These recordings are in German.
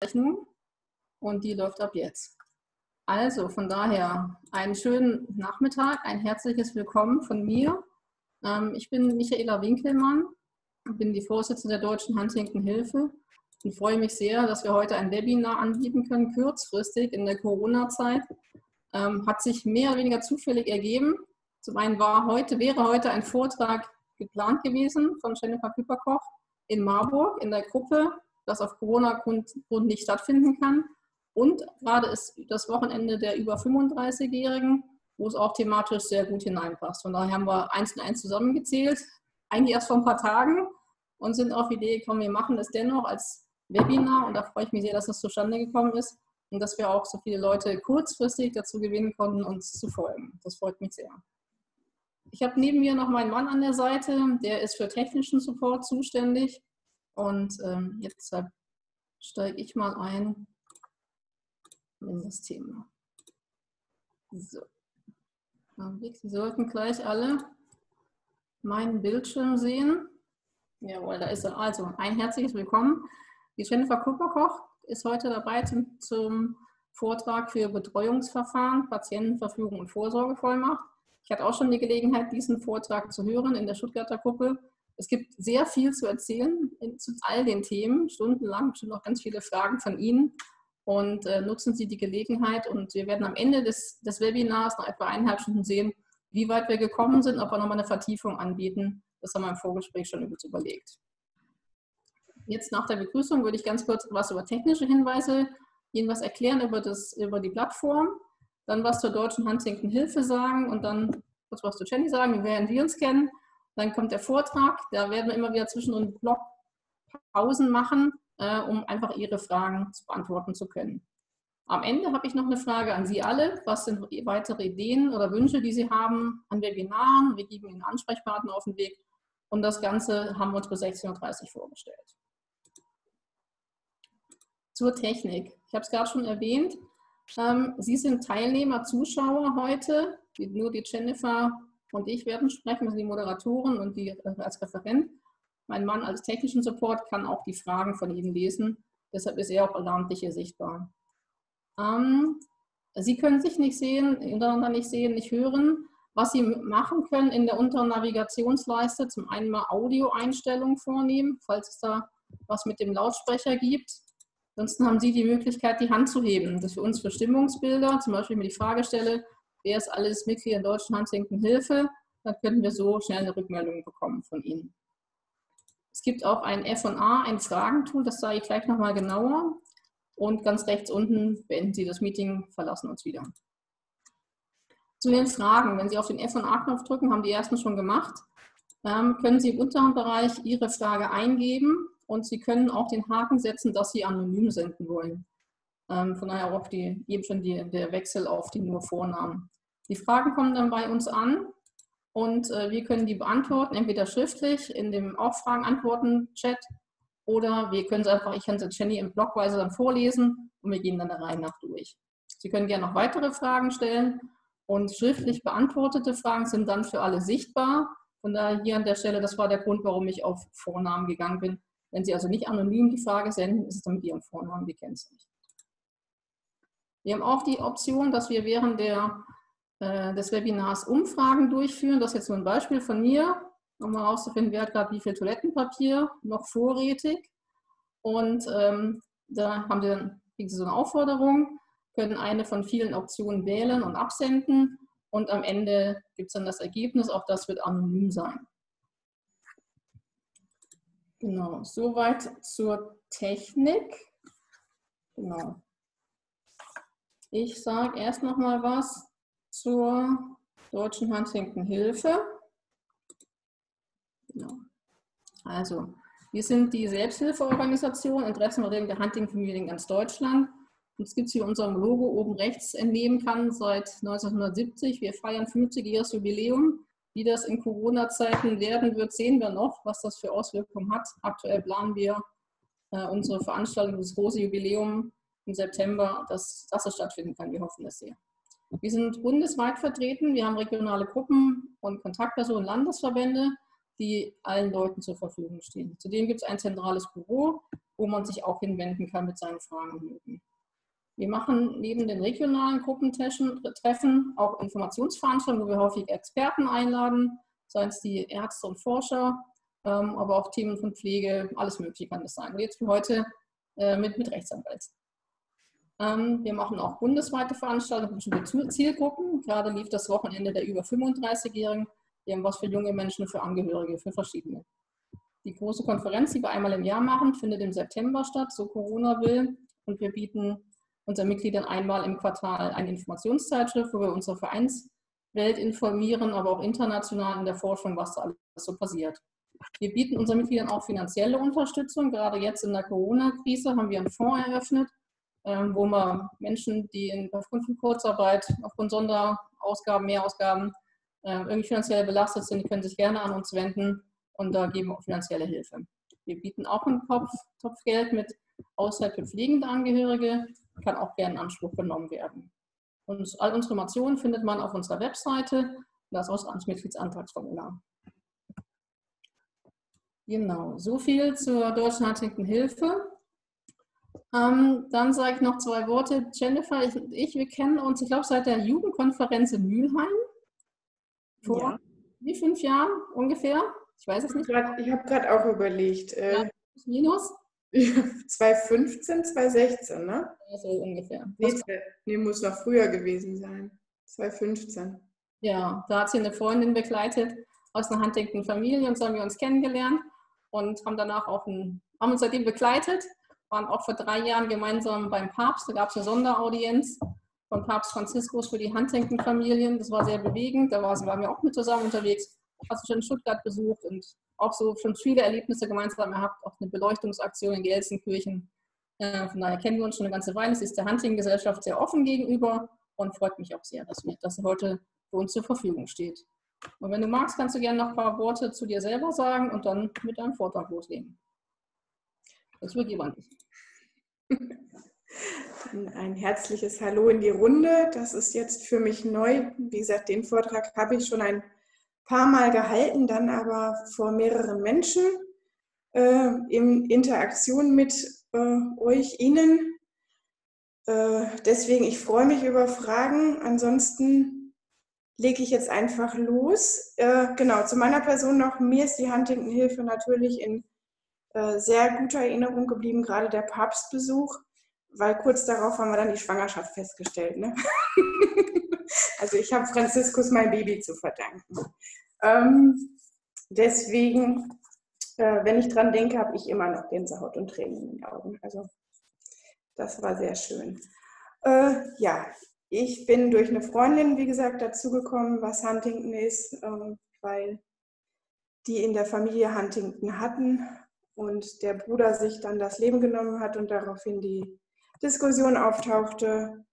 Aufzeichnung und die läuft ab jetzt. Also von daher einen schönen Nachmittag, ein herzliches Willkommen von mir. Ähm, ich bin Michaela Winkelmann, bin die Vorsitzende der Deutschen Huntington Hilfe und freue mich sehr, dass wir heute ein Webinar anbieten können, kurzfristig in der Corona-Zeit. Ähm, hat sich mehr oder weniger zufällig ergeben. Zum einen war heute, wäre heute ein Vortrag geplant gewesen von Jennifer Küpperkoch in Marburg in der Gruppe das auf Corona-Grund nicht stattfinden kann. Und gerade ist das Wochenende der über 35-Jährigen, wo es auch thematisch sehr gut hineinpasst. Von daher haben wir eins und eins zusammengezählt, eigentlich erst vor ein paar Tagen und sind auf die Idee gekommen, wir machen es dennoch als Webinar und da freue ich mich sehr, dass das zustande gekommen ist und dass wir auch so viele Leute kurzfristig dazu gewinnen konnten, uns zu folgen. Das freut mich sehr. Ich habe neben mir noch meinen Mann an der Seite, der ist für technischen Support zuständig und ähm, jetzt steige ich mal ein in das Thema. So. Sie sollten gleich alle meinen Bildschirm sehen. Jawohl, da ist er. Also ein herzliches Willkommen. Die Jennifer Kupperkoch ist heute dabei zum, zum Vortrag für Betreuungsverfahren, Patientenverfügung und Vorsorgevollmacht. Ich hatte auch schon die Gelegenheit, diesen Vortrag zu hören in der Stuttgarter Gruppe es gibt sehr viel zu erzählen zu all den Themen, stundenlang, schon noch ganz viele Fragen von Ihnen. Und äh, nutzen Sie die Gelegenheit und wir werden am Ende des, des Webinars noch etwa eineinhalb Stunden sehen, wie weit wir gekommen sind, ob wir nochmal eine Vertiefung anbieten. Das haben wir im Vorgespräch schon übrigens überlegt. Jetzt nach der Begrüßung würde ich ganz kurz was über technische Hinweise, Ihnen was erklären über, das, über die Plattform, dann was zur deutschen Huntington Hilfe sagen und dann kurz was zu Jenny sagen, wie werden die uns kennen dann kommt der Vortrag, da werden wir immer wieder zwischendrin Blog Pausen machen, äh, um einfach Ihre Fragen beantworten zu können. Am Ende habe ich noch eine Frage an Sie alle. Was sind weitere Ideen oder Wünsche, die Sie haben an Webinaren? Wir geben Ihnen Ansprechpartner auf den Weg. Und das Ganze haben wir uns bis 16.30 Uhr vorgestellt. Zur Technik. Ich habe es gerade schon erwähnt. Ähm, Sie sind Teilnehmer, Zuschauer heute. Nur die Jennifer und ich werden sprechen, sind die Moderatoren und die äh, als Referent. Mein Mann als technischen Support kann auch die Fragen von Ihnen lesen. Deshalb ist er auch alarmlich hier sichtbar. Ähm, Sie können sich nicht sehen, untereinander nicht sehen, nicht hören. Was Sie machen können in der unteren Navigationsleiste, zum einen mal Audioeinstellungen vornehmen, falls es da was mit dem Lautsprecher gibt. Ansonsten haben Sie die Möglichkeit, die Hand zu heben. Das ist für uns für Stimmungsbilder, zum Beispiel, mir die Frage stelle, wer ist alles Mitglied in Deutschen Huntington Hilfe, dann könnten wir so schnell eine Rückmeldung bekommen von Ihnen. Es gibt auch ein F&A, ein Fragentool, das sage ich gleich nochmal genauer. Und ganz rechts unten beenden Sie das Meeting, verlassen uns wieder. Zu den Fragen, wenn Sie auf den F&A-Knopf drücken, haben die ersten schon gemacht, ähm, können Sie im unteren Bereich Ihre Frage eingeben und Sie können auch den Haken setzen, dass Sie anonym senden wollen. Ähm, von daher auch die, eben schon die, der Wechsel auf die nur Vornamen. Die Fragen kommen dann bei uns an und äh, wir können die beantworten, entweder schriftlich in dem auch Fragen-Antworten-Chat oder wir können es einfach, ich kann es Jenny im Blogweise dann vorlesen und wir gehen dann der Reihe nach durch. Sie können gerne noch weitere Fragen stellen und schriftlich beantwortete Fragen sind dann für alle sichtbar. Von daher hier an der Stelle, das war der Grund, warum ich auf Vornamen gegangen bin. Wenn Sie also nicht anonym die Frage senden, ist es dann mit Ihrem Vornamen gekennzeichnet. Wir haben auch die Option, dass wir während der äh, des Webinars Umfragen durchführen. Das ist jetzt nur ein Beispiel von mir, um herauszufinden, wer hat gerade wie viel Toilettenpapier noch vorrätig. Und ähm, da haben Sie dann so eine Aufforderung, können eine von vielen Optionen wählen und absenden. Und am Ende gibt es dann das Ergebnis, auch das wird anonym sein. Genau, soweit zur Technik. Genau. Ich sage erst noch mal was zur Deutschen Huntington Hilfe. Genau. Also, wir sind die Selbsthilfeorganisation Interessenvertretung der Huntington-Familie in ganz Deutschland. Und es gibt hier unserem Logo oben rechts entnehmen kann seit 1970. Wir feiern 50-jähriges Jubiläum. Wie das in Corona-Zeiten werden wird, sehen wir noch, was das für Auswirkungen hat. Aktuell planen wir äh, unsere Veranstaltung, das große Jubiläum im September, dass, es stattfinden kann. Wir hoffen das sehr. Wir sind bundesweit vertreten. Wir haben regionale Gruppen und Kontaktpersonen, Landesverbände, die allen Leuten zur Verfügung stehen. Zudem gibt es ein zentrales Büro wo man sich auch hinwenden kann mit seinen Fragen und Nöten. Wir machen neben den regionalen Gruppentreffen auch Informationsveranstaltungen, wo wir häufig Experten einladen, seien es die Ärzte und Forscher, ähm, aber auch Themen von Pflege, alles Mögliche kann das sein. Und jetzt für heute äh, mit, mit Rechtsanwalt. Ähm, wir machen auch bundesweite Veranstaltungen für bestimmte Zielgruppen. Gerade lief das Wochenende der über 35-Jährigen. Wir haben was für junge Menschen, für Angehörige, für verschiedene. Die große Konferenz, die wir einmal im Jahr machen, findet im September statt, so Corona will. Und wir bieten unseren Mitgliedern einmal im Quartal eine Informationszeitschrift, wo wir unsere Vereinswelt informieren, aber auch international in der Forschung, was da alles so passiert. Wir bieten unseren Mitgliedern auch finanzielle Unterstützung. Gerade jetzt in der Corona-Krise haben wir einen Fonds eröffnet, wo man Menschen, die aufgrund von Kurzarbeit, aufgrund Sonderausgaben, Mehrausgaben äh, irgendwie finanziell belastet sind, können sich gerne an uns wenden und da geben wir auch finanzielle Hilfe. Wir bieten auch einen Topf, Topf Geld mit Aushalt für pflegende Angehörige, kann auch gerne in Anspruch genommen werden. Und all unsere Informationen findet man auf unserer Webseite, das ist auch Mitgliedsantragsformular. Genau, so viel zur Deutschen Huntington Hilfe. Ähm, dann sage ich noch zwei Worte. Jennifer, ich, ich wir kennen uns, ich glaube, seit der Jugendkonferenz in Mülheim. Vor ja. wie fünf Jahren ungefähr? Ich weiß es nicht. Ich habe gerade auch überlegt. Äh, ja, minus? 2015, 2016, ne? Ja, so ungefähr. Nee, nee, muss noch früher gewesen sein. 2015. Ja, da hat sie eine Freundin begleitet aus einer Huntington Familie und so haben wir uns kennengelernt und haben danach auch ein, haben uns seitdem begleitet, waren auch vor drei Jahren gemeinsam beim Papst. Da gab es eine Sonderaudienz von Papst Franziskus für die Huntington-Familien. Das war sehr bewegend. Da waren wir auch mit zusammen unterwegs. Hast du schon in Stuttgart besucht und auch so schon viele Erlebnisse gemeinsam gehabt. Auch eine Beleuchtungsaktion in Gelsenkirchen. Äh, von daher kennen wir uns schon eine ganze Weile. Es ist der Hunting-Gesellschaft sehr offen gegenüber und freut mich auch sehr, dass, sie heute für uns zur Verfügung steht. Und wenn du magst, kannst du gerne noch ein paar Worte zu dir selber sagen und dann mit deinem Vortrag loslegen. Das wird jemand. Ein herzliches Hallo in die Runde. Das ist jetzt für mich neu. Wie gesagt, den Vortrag habe ich schon ein paar Mal gehalten, dann aber vor mehreren Menschen äh, in Interaktion mit äh, euch, Ihnen. Äh, deswegen, ich freue mich über Fragen. Ansonsten lege ich jetzt einfach los. Äh, genau, zu meiner Person noch. Mir ist die Huntington-Hilfe natürlich in äh, sehr guter Erinnerung geblieben, gerade der Papstbesuch, weil kurz darauf haben wir dann die Schwangerschaft festgestellt. Ne? also ich habe Franziskus mein Baby zu verdanken. Ähm, deswegen, äh, wenn ich dran denke, habe ich immer noch Gänsehaut und Tränen in den Augen. Also das war sehr schön. Äh, ja, ich bin durch eine Freundin, wie gesagt, dazugekommen, was Huntington ist, ähm, weil die in der Familie Huntington hatten und der Bruder sich dann das Leben genommen hat und daraufhin die Diskussion auftauchte,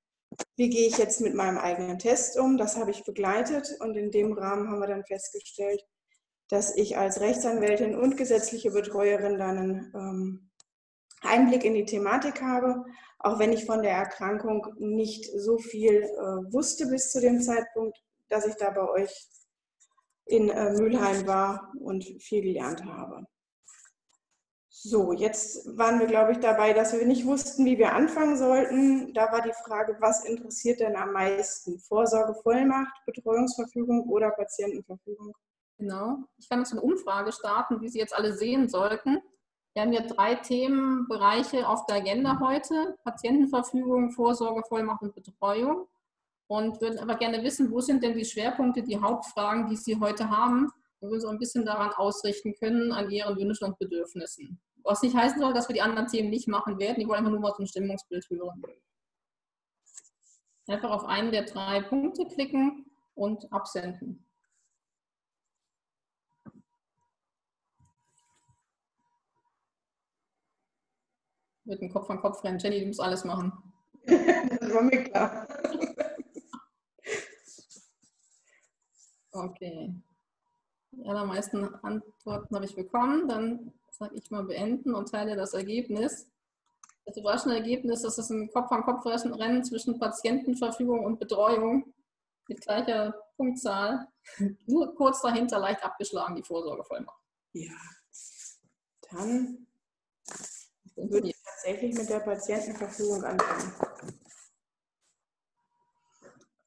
wie gehe ich jetzt mit meinem eigenen Test um? Das habe ich begleitet und in dem Rahmen haben wir dann festgestellt, dass ich als Rechtsanwältin und gesetzliche Betreuerin dann einen ähm, Einblick in die Thematik habe auch wenn ich von der Erkrankung nicht so viel äh, wusste bis zu dem Zeitpunkt, dass ich da bei euch in äh, Mülheim war und viel gelernt habe. So, jetzt waren wir, glaube ich, dabei, dass wir nicht wussten, wie wir anfangen sollten. Da war die Frage, was interessiert denn am meisten? Vorsorgevollmacht, Betreuungsverfügung oder Patientenverfügung? Genau. Ich kann jetzt eine Umfrage starten, wie Sie jetzt alle sehen sollten. Wir haben ja drei Themenbereiche auf der Agenda heute. Patientenverfügung, Vorsorgevollmacht und Betreuung. Und würden aber gerne wissen, wo sind denn die Schwerpunkte, die Hauptfragen, die Sie heute haben, und wir so ein bisschen daran ausrichten können, an Ihren Wünschen und Bedürfnissen. Was nicht heißen soll, dass wir die anderen Themen nicht machen werden. Die wollen einfach nur mal so ein Stimmungsbild hören. Einfach auf einen der drei Punkte klicken und absenden. Mit dem Kopf an Kopf rennen. Jenny, du musst alles machen. das war mir klar. Okay. Die allermeisten Antworten habe ich bekommen. Dann sage ich mal beenden und teile das Ergebnis. Das überraschende Ergebnis ist, dass es ein Kopf-an-Kopf-Rennen zwischen Patientenverfügung und Betreuung mit gleicher Punktzahl, nur kurz dahinter leicht abgeschlagen, die Vorsorgevollmacht. Ja, dann würde ich tatsächlich mit der Patientenverfügung anfangen.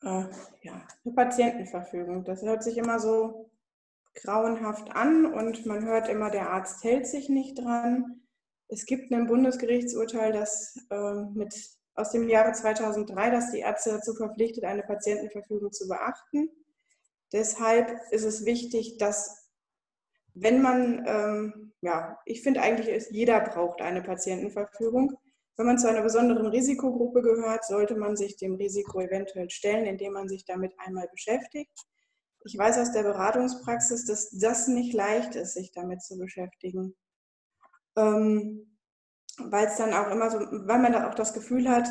Äh, ja, eine Patientenverfügung. Das hört sich immer so grauenhaft an und man hört immer, der Arzt hält sich nicht dran. Es gibt ein Bundesgerichtsurteil, das äh, mit, aus dem Jahre 2003, das die Ärzte dazu verpflichtet, eine Patientenverfügung zu beachten. Deshalb ist es wichtig, dass wenn man, ähm, ja, ich finde eigentlich, ist, jeder braucht eine Patientenverfügung. Wenn man zu einer besonderen Risikogruppe gehört, sollte man sich dem Risiko eventuell stellen, indem man sich damit einmal beschäftigt. Ich weiß aus der Beratungspraxis, dass das nicht leicht ist, sich damit zu beschäftigen. Ähm, weil es dann auch immer so, weil man da auch das Gefühl hat,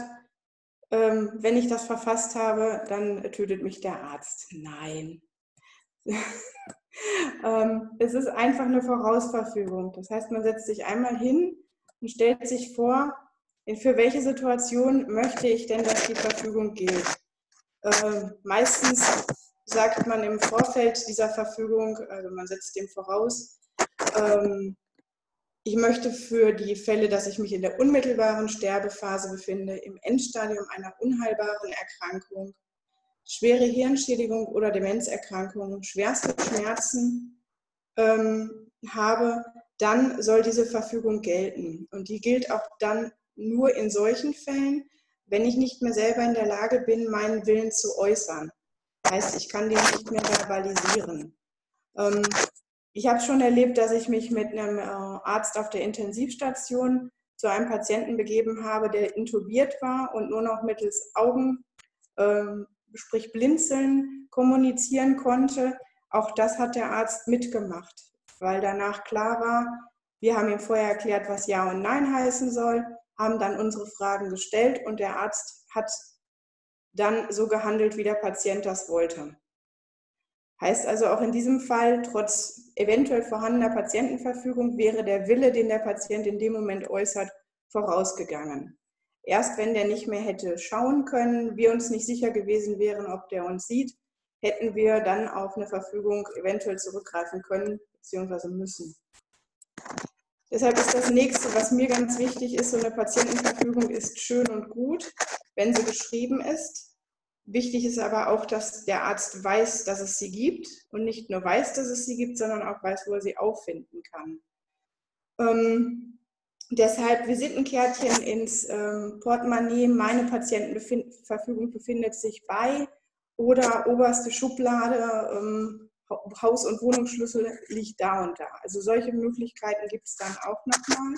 ähm, wenn ich das verfasst habe, dann tötet mich der Arzt. Nein. ähm, es ist einfach eine Vorausverfügung. Das heißt, man setzt sich einmal hin und stellt sich vor, für welche Situation möchte ich denn, dass die Verfügung gilt? Äh, meistens sagt man im Vorfeld dieser Verfügung, also man setzt dem voraus, ähm, ich möchte für die Fälle, dass ich mich in der unmittelbaren Sterbephase befinde, im Endstadium einer unheilbaren Erkrankung, schwere Hirnschädigung oder Demenzerkrankung, schwerste Schmerzen ähm, habe, dann soll diese Verfügung gelten. Und die gilt auch dann nur in solchen Fällen, wenn ich nicht mehr selber in der Lage bin, meinen Willen zu äußern. Heißt, ich kann den nicht mehr verbalisieren. Ähm, ich habe schon erlebt, dass ich mich mit einem äh, Arzt auf der Intensivstation zu einem Patienten begeben habe, der intubiert war und nur noch mittels Augen, ähm, sprich Blinzeln, kommunizieren konnte. Auch das hat der Arzt mitgemacht, weil danach klar war, wir haben ihm vorher erklärt, was Ja und Nein heißen soll haben dann unsere Fragen gestellt und der Arzt hat dann so gehandelt, wie der Patient das wollte. Heißt also auch in diesem Fall, trotz eventuell vorhandener Patientenverfügung, wäre der Wille, den der Patient in dem Moment äußert, vorausgegangen. Erst wenn der nicht mehr hätte schauen können, wir uns nicht sicher gewesen wären, ob der uns sieht, hätten wir dann auf eine Verfügung eventuell zurückgreifen können bzw. müssen. Deshalb ist das nächste, was mir ganz wichtig ist, so eine Patientenverfügung ist schön und gut, wenn sie geschrieben ist. Wichtig ist aber auch, dass der Arzt weiß, dass es sie gibt und nicht nur weiß, dass es sie gibt, sondern auch weiß, wo er sie auffinden kann. Ähm, deshalb Visitenkärtchen ins ähm, Portemonnaie. Meine Patientenverfügung befindet sich bei oder oberste Schublade. Ähm, Haus- und Wohnungsschlüssel liegt da und da. Also solche Möglichkeiten gibt es dann auch nochmal.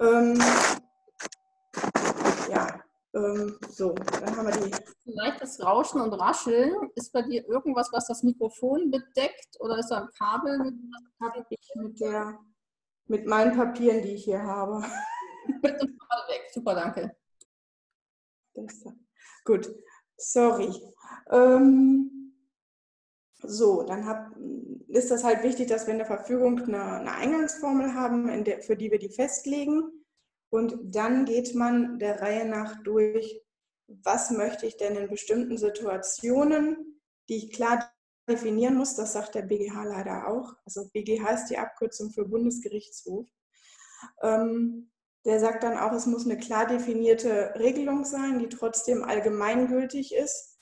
Ähm, ja, ähm, so, dann haben wir die. Leichtes Rauschen und Rascheln. Ist bei dir irgendwas, was das Mikrofon bedeckt oder ist da ein Kabel? Mit, ich mit, der, mit meinen Papieren, die ich hier habe. weg. Super, danke. Gut, sorry. Ähm, so, dann hab, ist das halt wichtig, dass wir in der Verfügung eine, eine Eingangsformel haben, der, für die wir die festlegen. Und dann geht man der Reihe nach durch, was möchte ich denn in bestimmten Situationen, die ich klar definieren muss, das sagt der BGH leider auch. Also BGH ist die Abkürzung für Bundesgerichtshof. Ähm, der sagt dann auch, es muss eine klar definierte Regelung sein, die trotzdem allgemeingültig ist.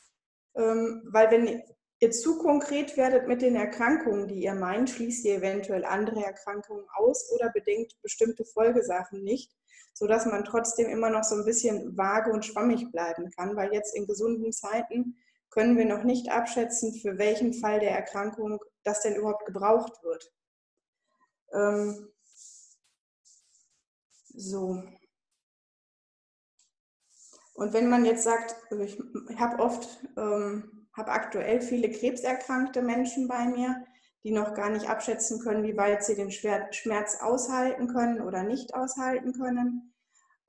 Ähm, weil wenn ihr zu konkret werdet mit den Erkrankungen, die ihr meint, schließt ihr eventuell andere Erkrankungen aus oder bedenkt bestimmte Folgesachen nicht, sodass man trotzdem immer noch so ein bisschen vage und schwammig bleiben kann, weil jetzt in gesunden Zeiten können wir noch nicht abschätzen, für welchen Fall der Erkrankung das denn überhaupt gebraucht wird. Ähm, so. Und wenn man jetzt sagt, also ich, ich habe oft ähm, habe aktuell viele krebserkrankte Menschen bei mir, die noch gar nicht abschätzen können, wie weit sie den Schmerz aushalten können oder nicht aushalten können,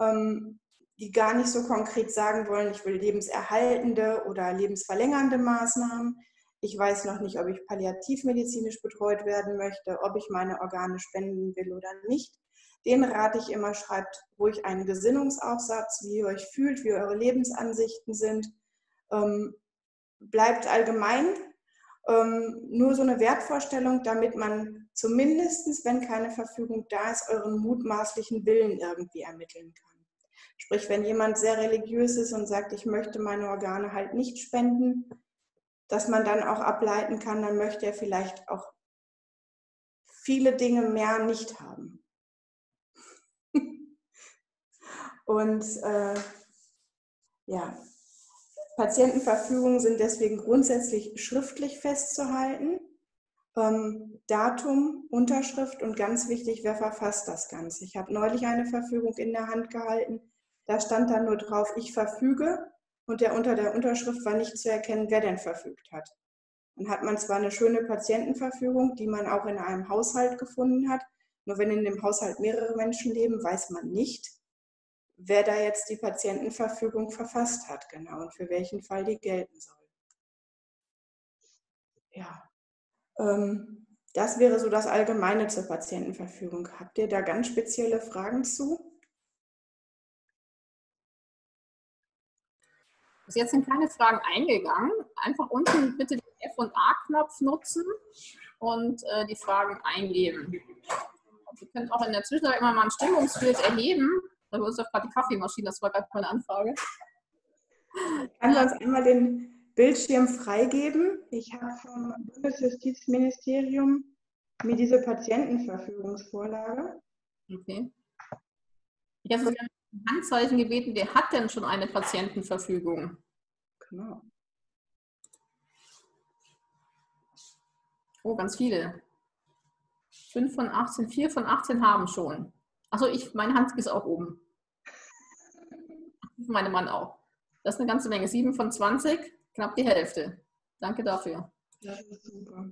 ähm, die gar nicht so konkret sagen wollen, ich will lebenserhaltende oder lebensverlängernde Maßnahmen. Ich weiß noch nicht, ob ich palliativmedizinisch betreut werden möchte, ob ich meine Organe spenden will oder nicht. Den rate ich immer, schreibt ruhig einen Gesinnungsaufsatz, wie ihr euch fühlt, wie eure Lebensansichten sind. Ähm, bleibt allgemein. ähm, nur so eine Wertvorstellung, damit man zumindest, wenn keine Verfügung da ist, euren mutmaßlichen Willen irgendwie ermitteln kann. Sprich, wenn jemand sehr religiös ist und sagt, ich möchte meine Organe halt nicht spenden, dass man dann auch ableiten kann, dann möchte er vielleicht auch viele Dinge mehr nicht haben. und äh, ja, Patientenverfügungen sind deswegen grundsätzlich schriftlich festzuhalten. Ähm, Datum, Unterschrift und ganz wichtig, wer verfasst das Ganze. Ich habe neulich eine Verfügung in der Hand gehalten. Da stand dann nur drauf, ich verfüge und der unter der Unterschrift war nicht zu erkennen, wer denn verfügt hat. Dann hat man zwar eine schöne Patientenverfügung, die man auch in einem Haushalt gefunden hat, nur wenn in dem Haushalt mehrere Menschen leben, weiß man nicht, wer da jetzt die Patientenverfügung verfasst hat, genau, und für welchen Fall die gelten soll. Ja, ähm, das wäre so das Allgemeine zur Patientenverfügung. Habt ihr da ganz spezielle Fragen zu? Bis jetzt sind keine Fragen eingegangen. Einfach unten bitte den F- und A-Knopf nutzen und äh, die Fragen eingeben. ihr könnt auch in der Zwischenzeit immer mal ein Stimmungsbild erheben. Da ist doch gerade die Kaffeemaschine, das war gerade meine Anfrage. Kann uns einmal den Bildschirm freigeben? Ich habe vom Bundesjustizministerium mir diese Patientenverfügungsvorlage. Okay. Ich habe ein Handzeichen gebeten, wer hat denn schon eine Patientenverfügung? Genau. Oh, ganz viele. 5 von 18, 4 von 18 haben schon. Achso, ich, meine Hand ist auch oben. Meine Mann auch. Das ist eine ganze Menge. 7 von 20, knapp die Hälfte. Danke dafür. Das ist super.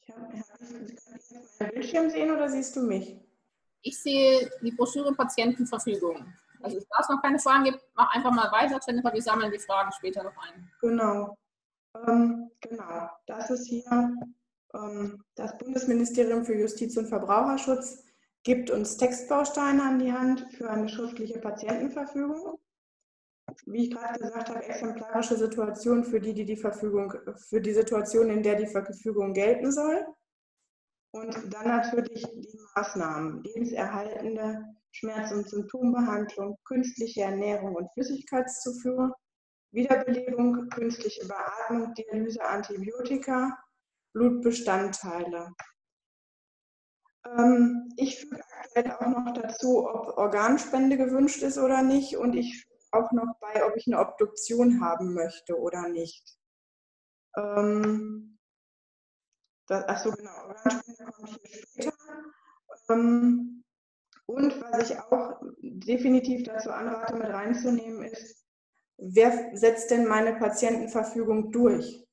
Ich kann ich meinen Bildschirm sehen oder siehst du mich? Ich sehe die Broschüre Patientenverfügung. Also da es noch keine Fragen gibt, mach einfach mal weiter, Jennifer, wir sammeln die Fragen später noch ein. Genau. Ähm, genau. Das ist hier ähm, das Bundesministerium für Justiz und Verbraucherschutz gibt uns Textbausteine an die Hand für eine schriftliche Patientenverfügung. Wie ich gerade gesagt habe, exemplarische Situation für die, die die Verfügung, für die Situation, in der die Verfügung gelten soll. Und dann natürlich die Maßnahmen, lebenserhaltende Schmerz- und Symptombehandlung, künstliche Ernährung und Flüssigkeitszufuhr, Wiederbelebung, künstliche Beatmung, Dialyse, Antibiotika, Blutbestandteile. Ähm, ich füge aktuell auch noch dazu, ob Organspende gewünscht ist oder nicht und ich auch noch bei, ob ich eine Obduktion haben möchte oder nicht. Ähm, das, achso, genau, Organspende kommt hier später. Ähm, und was ich auch definitiv dazu anrate, mit reinzunehmen, ist, wer setzt denn meine Patientenverfügung durch?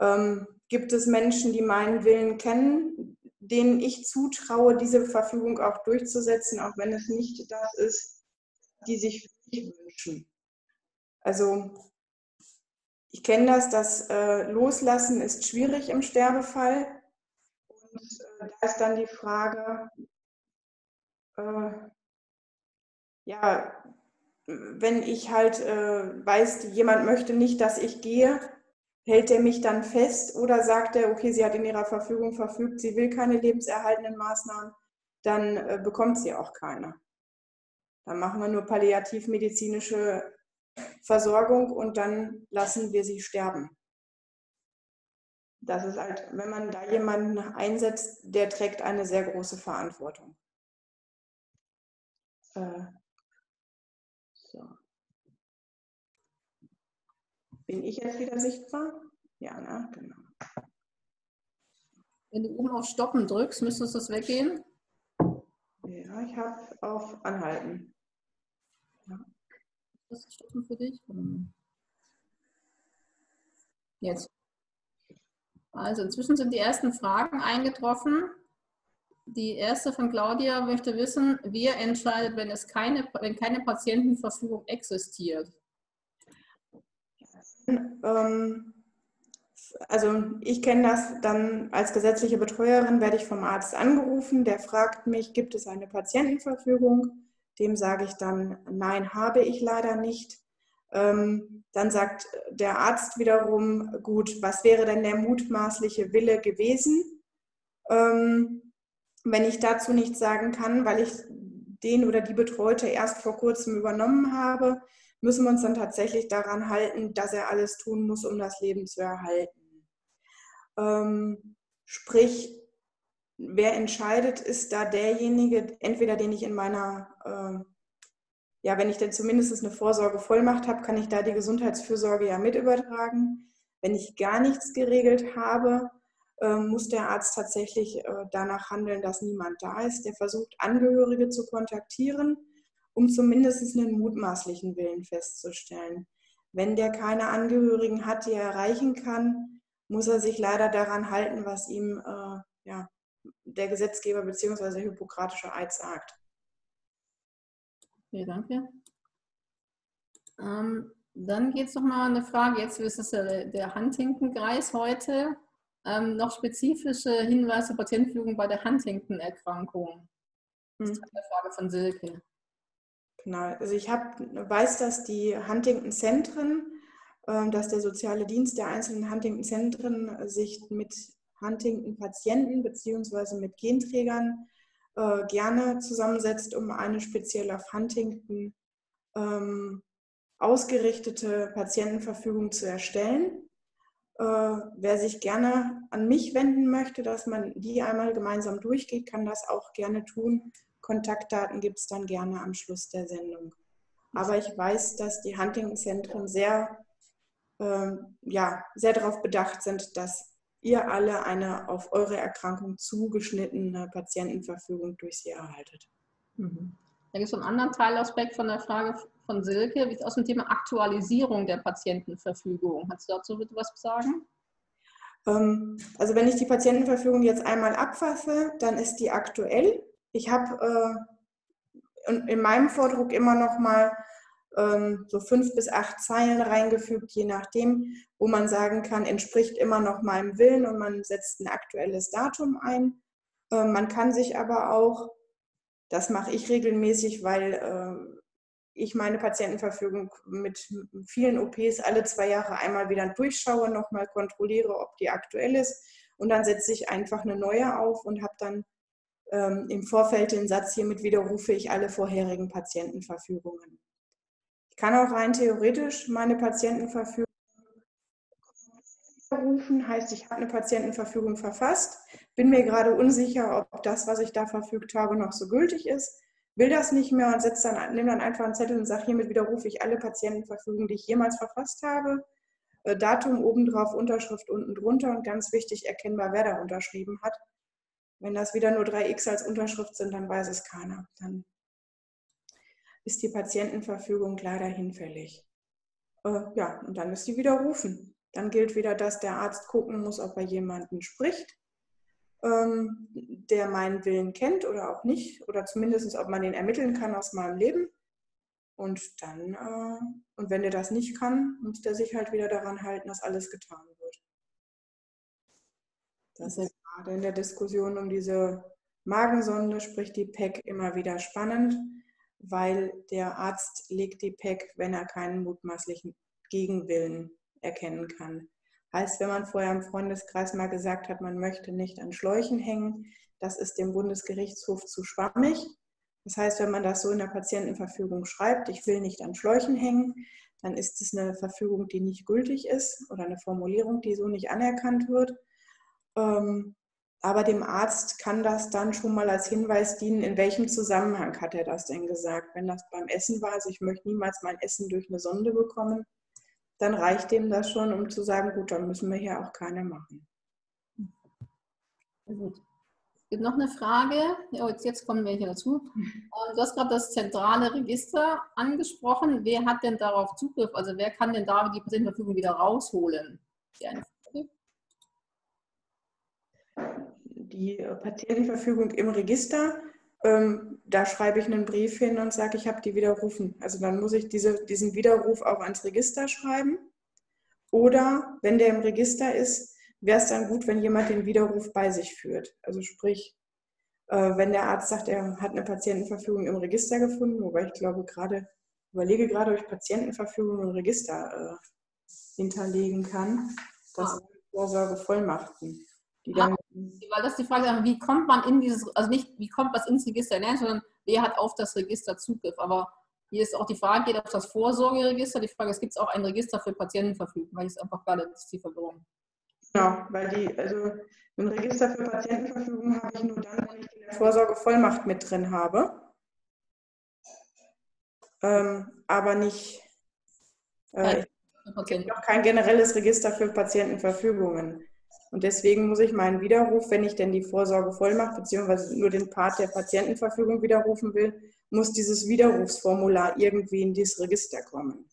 Ähm, gibt es Menschen, die meinen Willen kennen, denen ich zutraue, diese Verfügung auch durchzusetzen, auch wenn es nicht das ist, die sich für mich wünschen? Also ich kenne das, das äh, Loslassen ist schwierig im Sterbefall. Und äh, da ist dann die Frage, äh, ja, wenn ich halt äh, weiß, jemand möchte nicht, dass ich gehe, hält er mich dann fest oder sagt er, okay, sie hat in ihrer Verfügung verfügt, sie will keine lebenserhaltenden Maßnahmen, dann äh, bekommt sie auch keine. Dann machen wir nur palliativmedizinische Versorgung und dann lassen wir sie sterben. Das ist halt, wenn man da jemanden einsetzt, der trägt eine sehr große Verantwortung. Äh, so. Bin ich jetzt wieder sichtbar? Ja, ne? genau. Wenn du oben auf Stoppen drückst, müsste das weggehen. Ja, ich habe auf Anhalten. Das ist Stoppen für dich. Jetzt. Also inzwischen sind die ersten Fragen eingetroffen. Die erste von Claudia möchte wissen, wer entscheidet, wenn es keine, wenn keine Patientenverfügung existiert? Ähm, also ich kenne das dann als gesetzliche Betreuerin, werde ich vom Arzt angerufen, der fragt mich, gibt es eine Patientenverfügung? Dem sage ich dann, nein, habe ich leider nicht. Ähm, dann sagt der Arzt wiederum, gut, was wäre denn der mutmaßliche Wille gewesen? Ähm, wenn ich dazu nichts sagen kann, weil ich den oder die Betreute erst vor kurzem übernommen habe, müssen wir uns dann tatsächlich daran halten, dass er alles tun muss, um das Leben zu erhalten. Ähm, sprich, wer entscheidet, ist da derjenige, entweder den ich in meiner, äh, ja, wenn ich denn zumindest eine Vorsorgevollmacht habe, kann ich da die Gesundheitsfürsorge ja mit übertragen. Wenn ich gar nichts geregelt habe, äh, muss der Arzt tatsächlich äh, danach handeln, dass niemand da ist. Der versucht, Angehörige zu kontaktieren um zumindest einen mutmaßlichen Willen festzustellen. Wenn der keine Angehörigen hat, die er erreichen kann, muss er sich leider daran halten, was ihm äh, ja, der Gesetzgeber bzw. der Hippokratische Eid sagt. Okay, danke. Ähm, dann geht es noch mal eine Frage, jetzt ist es der, der Huntington-Kreis heute, ähm, noch spezifische Hinweise zur Patientenführung bei der Huntington-Erkrankung. Das ist hm. eine Frage von Silke. Genau, also ich hab, weiß, dass die Huntington-Zentren, ähm, dass der soziale Dienst der einzelnen Huntington-Zentren sich mit Huntington-Patienten bzw. mit Genträgern äh, gerne zusammensetzt, um eine speziell auf Huntington ähm, ausgerichtete Patientenverfügung zu erstellen. Äh, wer sich gerne an mich wenden möchte, dass man die einmal gemeinsam durchgeht, kann das auch gerne tun. Kontaktdaten gibt es dann gerne am Schluss der Sendung. Aber ich weiß, dass die Huntington-Zentren sehr, äh, ja, sehr darauf bedacht sind, dass ihr alle eine auf eure Erkrankung zugeschnittene Patientenverfügung durch sie erhaltet. Mhm. Da gibt es einen anderen Teilaspekt von der Frage von Silke, wie aus dem Thema Aktualisierung der Patientenverfügung. Hast du dazu etwas zu sagen? Ähm, also wenn ich die Patientenverfügung jetzt einmal abfasse, dann ist die aktuell ich habe äh, in meinem Vordruck immer noch mal so fünf bis acht Zeilen reingefügt, je nachdem, wo man sagen kann, entspricht immer noch meinem Willen und man setzt ein aktuelles Datum ein. Äh, man kann sich aber auch, das mache ich regelmäßig, weil äh, ich meine Patientenverfügung mit vielen OPs alle zwei Jahre einmal wieder durchschaue, nochmal kontrolliere, ob die aktuell ist und dann setze ich einfach eine neue auf und habe dann ähm, im Vorfeld den Satz, hiermit widerrufe ich alle vorherigen Patientenverfügungen. Kann auch rein theoretisch meine Patientenverfügung rufen, heißt, ich habe eine Patientenverfügung verfasst, bin mir gerade unsicher, ob das, was ich da verfügt habe, noch so gültig ist, will das nicht mehr und setze dann, nehme dann einfach einen Zettel und sage, hiermit widerrufe ich alle Patientenverfügungen, die ich jemals verfasst habe. Äh, Datum obendrauf, Unterschrift unten drunter und ganz wichtig erkennbar, wer da unterschrieben hat. Wenn das wieder nur 3x als Unterschrift sind, dann weiß es keiner. Dann ist die Patientenverfügung leider hinfällig. Äh, ja, und dann ist die widerrufen. Dann gilt wieder, dass der Arzt gucken muss, ob er jemanden spricht, ähm, der meinen Willen kennt oder auch nicht, oder zumindest, ob man den ermitteln kann aus meinem Leben. Und dann, äh, und wenn der das nicht kann, muss der sich halt wieder daran halten, dass alles getan wird. Das ist gerade in der Diskussion um diese Magensonde, sprich die PEC, immer wieder spannend, weil der Arzt legt die PEC, wenn er keinen mutmaßlichen Gegenwillen erkennen kann. Heißt, wenn man vorher im Freundeskreis mal gesagt hat, man möchte nicht an Schläuchen hängen, das ist dem Bundesgerichtshof zu schwammig. Das heißt, wenn man das so in der Patientenverfügung schreibt, ich will nicht an Schläuchen hängen, dann ist es eine Verfügung, die nicht gültig ist oder eine Formulierung, die so nicht anerkannt wird. Ähm, aber dem Arzt kann das dann schon mal als Hinweis dienen, in welchem Zusammenhang hat er das denn gesagt. Wenn das beim Essen war, also ich möchte niemals mein Essen durch eine Sonde bekommen, dann reicht dem das schon, um zu sagen, gut, dann müssen wir hier auch keine machen. Gut. Es gibt noch eine Frage. Ja, jetzt, jetzt kommen wir hier dazu. Ähm, du hast gerade das zentrale Register angesprochen. Wer hat denn darauf Zugriff? Also wer kann denn da die Patientenverfügung wieder rausholen? Die die Patientenverfügung im Register. Ähm, da schreibe ich einen Brief hin und sage, ich habe die widerrufen. Also dann muss ich diese, diesen Widerruf auch ans Register schreiben. Oder wenn der im Register ist, wäre es dann gut, wenn jemand den Widerruf bei sich führt. Also sprich, äh, wenn der Arzt sagt, er hat eine Patientenverfügung im Register gefunden, wobei ich glaube gerade, überlege gerade, ob ich Patientenverfügung im Register äh, hinterlegen kann. Das sind Vorsorgevollmachten. Die dann, weil das die Frage, wie kommt man in dieses, also nicht, wie kommt was ins Register hinein, sondern wer hat auf das Register Zugriff. Aber hier ist auch die Frage, geht auf das Vorsorgeregister. Die Frage ist, gibt es auch ein Register für Patientenverfügung? Weil ich es einfach gerade, ist die Verwirrung. Genau, weil die, also ein Register für Patientenverfügung habe ich nur dann, wenn ich eine Vorsorgevollmacht mit drin habe. Ähm, aber nicht, äh, ich habe noch kein generelles Register für Patientenverfügungen. Und deswegen muss ich meinen Widerruf, wenn ich denn die Vorsorgevollmacht bzw. nur den Part der Patientenverfügung widerrufen will, muss dieses Widerrufsformular irgendwie in dieses Register kommen.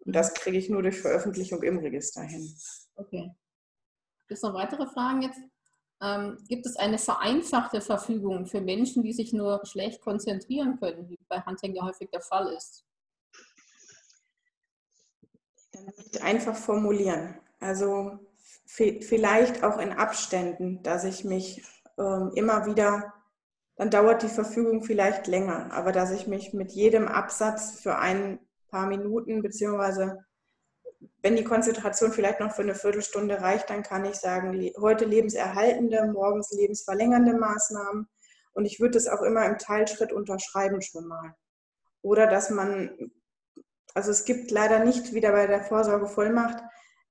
Und das kriege ich nur durch Veröffentlichung im Register hin. Okay. Gibt es noch weitere Fragen jetzt? Ähm, gibt es eine vereinfachte Verfügung für Menschen, die sich nur schlecht konzentrieren können, wie bei Hunting ja häufig der Fall ist? Dann einfach formulieren. Also vielleicht auch in Abständen, dass ich mich ähm, immer wieder, dann dauert die Verfügung vielleicht länger, aber dass ich mich mit jedem Absatz für ein paar Minuten, beziehungsweise wenn die Konzentration vielleicht noch für eine Viertelstunde reicht, dann kann ich sagen, heute lebenserhaltende, morgens lebensverlängernde Maßnahmen. Und ich würde das auch immer im Teilschritt unterschreiben schon mal. Oder dass man, also es gibt leider nicht wieder bei der Vorsorgevollmacht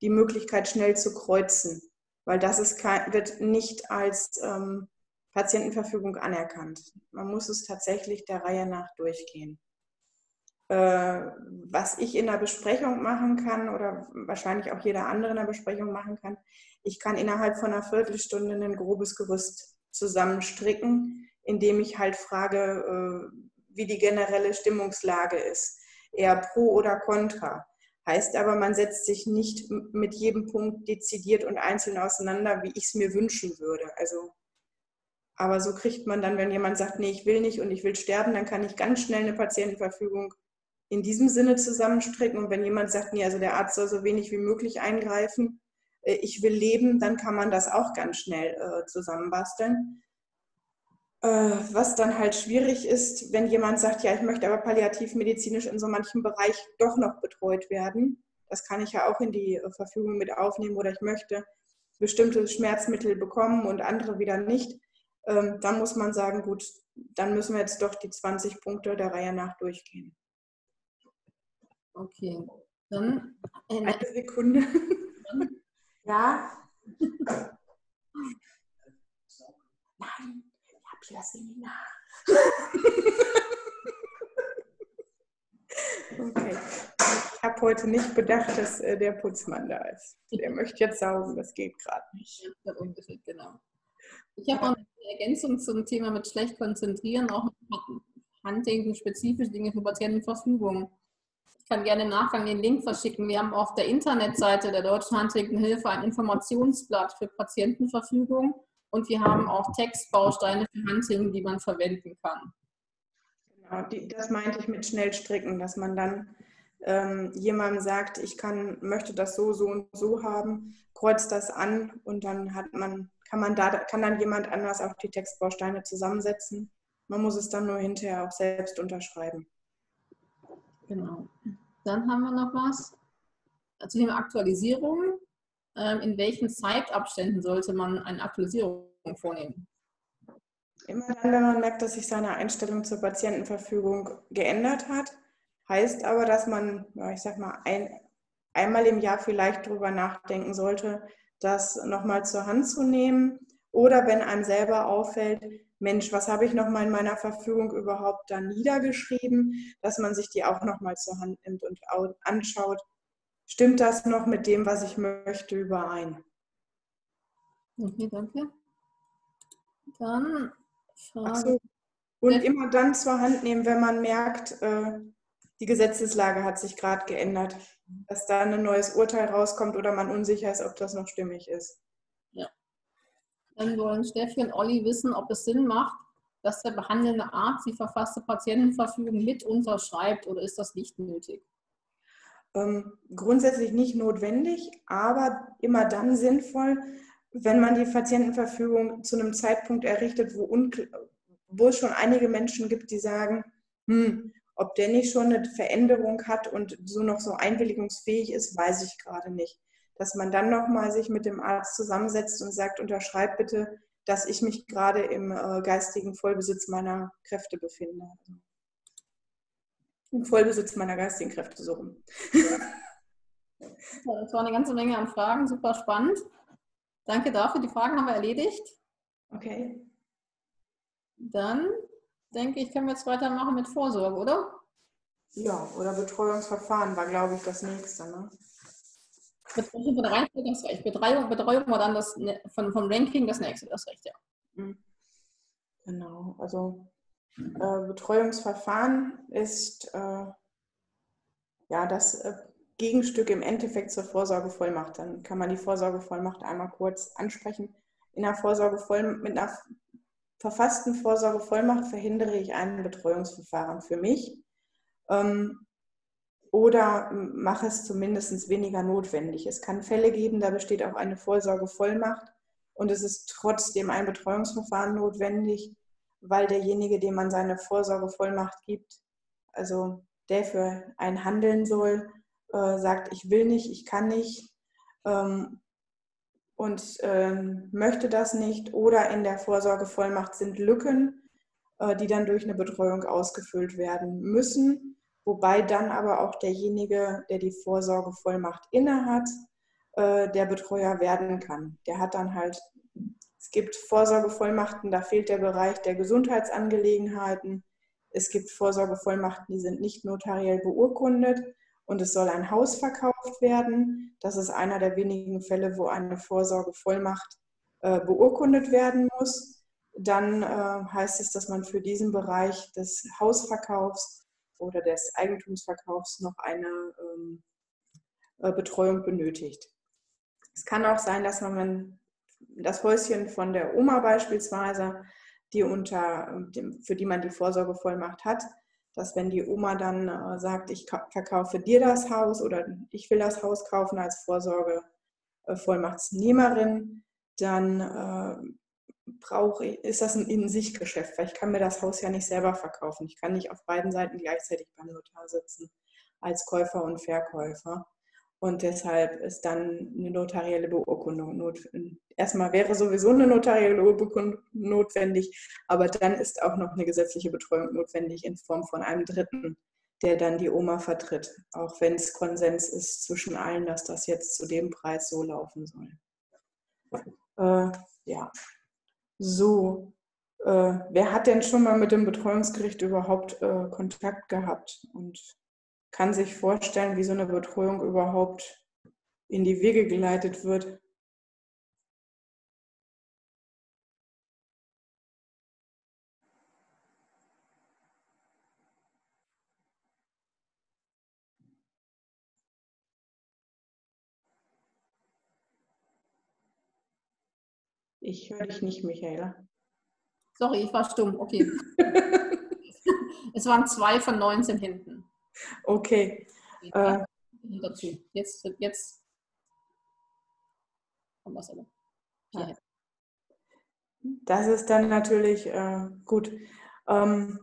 die Möglichkeit, schnell zu kreuzen, weil das ist, wird nicht als ähm, Patientenverfügung anerkannt. Man muss es tatsächlich der Reihe nach durchgehen. Äh, was ich in der Besprechung machen kann oder wahrscheinlich auch jeder andere in der Besprechung machen kann, ich kann innerhalb von einer Viertelstunde ein grobes Gerüst zusammenstricken, indem ich halt frage, äh, wie die generelle Stimmungslage ist. Eher pro oder contra. Heißt aber, man setzt sich nicht mit jedem Punkt dezidiert und einzeln auseinander, wie ich es mir wünschen würde. Also, aber so kriegt man dann, wenn jemand sagt, nee, ich will nicht und ich will sterben, dann kann ich ganz schnell eine Patientenverfügung in diesem Sinne zusammenstricken. Und wenn jemand sagt, nee, also der Arzt soll so wenig wie möglich eingreifen, äh, ich will leben, dann kann man das auch ganz schnell äh, zusammenbasteln. Äh, was dann halt schwierig ist, wenn jemand sagt, ja, ich möchte aber palliativmedizinisch in so manchen Bereich doch noch betreut werden. Das kann ich ja auch in die äh, Verfügung mit aufnehmen oder ich möchte bestimmte Schmerzmittel bekommen und andere wieder nicht. Ähm, dann muss man sagen, gut, dann müssen wir jetzt doch die 20 Punkte der Reihe nach durchgehen. Okay, dann eine Sekunde. ja. Nein ja Seminar. okay. Ich habe heute nicht bedacht, dass äh, der Putzmann da ist. Der möchte jetzt saugen, das geht gerade nicht. Genau. Ich habe auch eine Ergänzung zum Thema mit schlecht konzentrieren, auch mit Handdenken, spezifische Dinge für Patientenverfügung. Ich kann gerne im Nachgang den Link verschicken. Wir haben auf der Internetseite der Deutschen Handdenkenhilfe ein Informationsblatt für Patientenverfügung und wir haben auch Textbausteine für Hunting, die man verwenden kann. Genau, die, das meinte ich mit Schnellstricken, dass man dann ähm, jemandem sagt, ich kann, möchte das so, so und so haben, kreuzt das an und dann hat man, kann man da, kann dann jemand anders auch die Textbausteine zusammensetzen. Man muss es dann nur hinterher auch selbst unterschreiben. Genau. Dann haben wir noch was zu Thema Aktualisierung. Ähm, in welchen Zeitabständen sollte man eine Aktualisierung vornehmen? Immer dann, wenn man merkt, dass sich seine Einstellung zur Patientenverfügung geändert hat. Heißt aber, dass man, ich sag mal, ein, einmal im Jahr vielleicht darüber nachdenken sollte, das nochmal zur Hand zu nehmen. Oder wenn einem selber auffällt, Mensch, was habe ich nochmal in meiner Verfügung überhaupt da niedergeschrieben, dass man sich die auch nochmal zur Hand nimmt und anschaut, Stimmt das noch mit dem, was ich möchte, überein? Okay, danke. Dann Frage. So. Und immer dann zur Hand nehmen, wenn man merkt, äh, die Gesetzeslage hat sich gerade geändert, dass da ein neues Urteil rauskommt oder man unsicher ist, ob das noch stimmig ist. Ja. Dann wollen Steffi und Olli wissen, ob es Sinn macht, dass der behandelnde Arzt die verfasste Patientenverfügung mit unterschreibt oder ist das nicht nötig? Ähm, grundsätzlich nicht notwendig, aber immer dann sinnvoll, wenn man die Patientenverfügung zu einem Zeitpunkt errichtet, wo, wo es schon einige Menschen gibt, die sagen, hm, ob der nicht schon eine Veränderung hat und so noch so einwilligungsfähig ist, weiß ich gerade nicht. Dass man dann nochmal sich mit dem Arzt zusammensetzt und sagt, unterschreib bitte, dass ich mich gerade im äh, geistigen Vollbesitz meiner Kräfte befinde. Im Vollbesitz meiner geistigen Kräfte, so rum. Das war eine ganze Menge an Fragen, super spannend. Danke dafür, die Fragen haben wir erledigt. Okay. Dann denke ich, können wir jetzt weitermachen mit Vorsorge, oder? Ja, oder Betreuungsverfahren war, glaube ich, das nächste. Ne? Betreuung von der Reihenfolge das recht. Betreuung, Betreuung war dann das von, vom Ranking das nächste, das recht, ja. Mhm. Genau, also äh, Betreuungsverfahren ist äh, ja das äh, Gegenstück im Endeffekt zur Vorsorgevollmacht. Dann kann man die Vorsorgevollmacht einmal kurz ansprechen. In der Vorsorgevollmacht, mit einer verfassten Vorsorgevollmacht verhindere ich ein Betreuungsverfahren für mich ähm, oder mache es zumindest weniger notwendig. Es kann Fälle geben, da besteht auch eine Vorsorgevollmacht und es ist trotzdem ein Betreuungsverfahren notwendig, weil derjenige, dem man seine Vorsorgevollmacht gibt, also der für ein handeln soll, äh, sagt, ich will nicht, ich kann nicht ähm, und ähm, möchte das nicht oder in der Vorsorgevollmacht sind Lücken, äh, die dann durch eine Betreuung ausgefüllt werden müssen, wobei dann aber auch derjenige, der die Vorsorgevollmacht innehat, äh, der Betreuer werden kann. Der hat dann halt, gibt Vorsorgevollmachten, da fehlt der Bereich der Gesundheitsangelegenheiten. Es gibt Vorsorgevollmachten, die sind nicht notariell beurkundet und es soll ein Haus verkauft werden. Das ist einer der wenigen Fälle, wo eine Vorsorgevollmacht äh, beurkundet werden muss. Dann äh, heißt es, dass man für diesen Bereich des Hausverkaufs oder des Eigentumsverkaufs noch eine ähm, äh, Betreuung benötigt. Es kann auch sein, dass man das Häuschen von der Oma beispielsweise, die unter, für die man die Vorsorgevollmacht hat, dass wenn die Oma dann äh, sagt, ich verkaufe dir das Haus oder ich will das Haus kaufen als Vorsorgevollmachtsnehmerin, dann äh, brauche ich, ist das ein In-sich-Geschäft, weil ich kann mir das Haus ja nicht selber verkaufen. Ich kann nicht auf beiden Seiten gleichzeitig beim Notar sitzen als Käufer und Verkäufer. Und deshalb ist dann eine notarielle Beurkundung notwendig. Erstmal wäre sowieso eine notarielle Beurkundung notwendig, aber dann ist auch noch eine gesetzliche Betreuung notwendig in Form von einem Dritten, der dann die Oma vertritt, auch wenn es Konsens ist zwischen allen, dass das jetzt zu dem Preis so laufen soll. Äh, ja, so. Äh, wer hat denn schon mal mit dem Betreuungsgericht überhaupt äh, Kontakt gehabt und kann sich vorstellen, wie so eine Betreuung überhaupt in die Wege geleitet wird. Ich höre dich nicht, Michaela. Sorry, ich war stumm. Okay. es waren zwei von 19 hinten. Okay. Äh, dazu. Jetzt, jetzt kommt was aber. Ja. Das ist dann natürlich äh, gut. Ähm,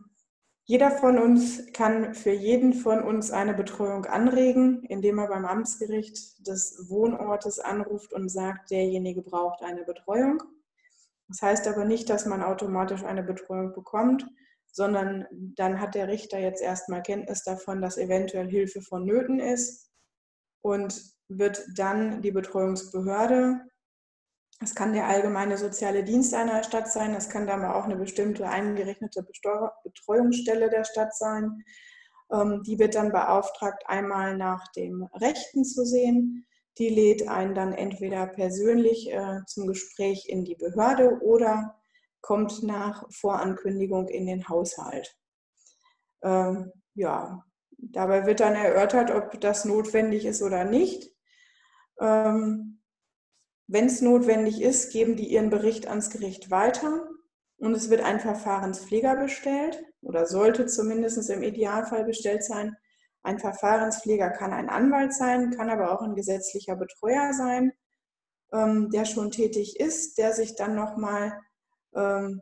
jeder von uns kann für jeden von uns eine Betreuung anregen, indem er beim Amtsgericht des Wohnortes anruft und sagt, derjenige braucht eine Betreuung. Das heißt aber nicht, dass man automatisch eine Betreuung bekommt, sondern dann hat der Richter jetzt erstmal Kenntnis davon, dass eventuell Hilfe vonnöten ist und wird dann die Betreuungsbehörde, es kann der allgemeine soziale Dienst einer Stadt sein, es kann dann auch eine bestimmte eingerechnete Betreuungsstelle der Stadt sein, ähm, die wird dann beauftragt, einmal nach dem Rechten zu sehen. Die lädt einen dann entweder persönlich äh, zum Gespräch in die Behörde oder kommt nach Vorankündigung in den Haushalt. Ähm, ja, dabei wird dann erörtert, ob das notwendig ist oder nicht. Ähm, Wenn es notwendig ist, geben die ihren Bericht ans Gericht weiter und es wird ein Verfahrenspfleger bestellt oder sollte zumindest im Idealfall bestellt sein, Ein Verfahrenspfleger kann ein Anwalt sein, kann aber auch ein gesetzlicher Betreuer sein, ähm, der schon tätig ist, der sich dann nochmal ähm,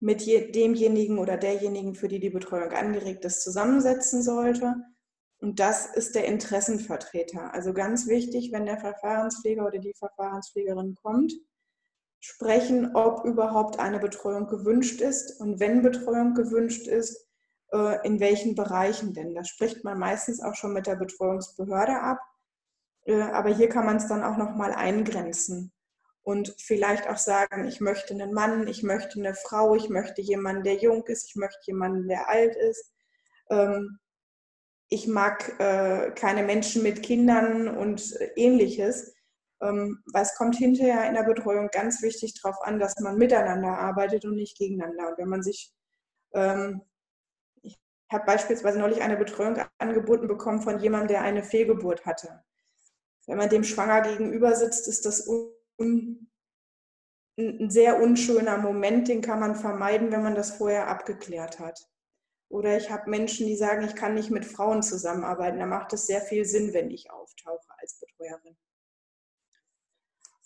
mit demjenigen oder derjenigen, für die die Betreuung angeregt ist, zusammensetzen sollte. Und das ist der Interessenvertreter. Also ganz wichtig, wenn der Verfahrenspfleger oder die Verfahrenspflegerin kommt, sprechen, ob überhaupt eine Betreuung gewünscht ist und wenn Betreuung gewünscht ist, äh, in welchen Bereichen denn. Das spricht man meistens auch schon mit der Betreuungsbehörde ab. Äh, aber hier kann man es dann auch nochmal eingrenzen und vielleicht auch sagen, ich möchte einen Mann, ich möchte eine Frau, ich möchte jemanden, der jung ist, ich möchte jemanden, der alt ist. Ähm, ich mag äh, keine Menschen mit Kindern und ähnliches. Ähm, weil es kommt hinterher in der Betreuung ganz wichtig darauf an, dass man miteinander arbeitet und nicht gegeneinander. Und wenn man sich, ähm, ich habe beispielsweise neulich eine Betreuung angeboten bekommen von jemandem, der eine Fehlgeburt hatte. Wenn man dem schwanger gegenüber sitzt, ist das un, ein sehr unschöner Moment, den kann man vermeiden, wenn man das vorher abgeklärt hat. Oder ich habe Menschen, die sagen, ich kann nicht mit Frauen zusammenarbeiten. Da macht es sehr viel Sinn, wenn ich auftauche als Betreuerin.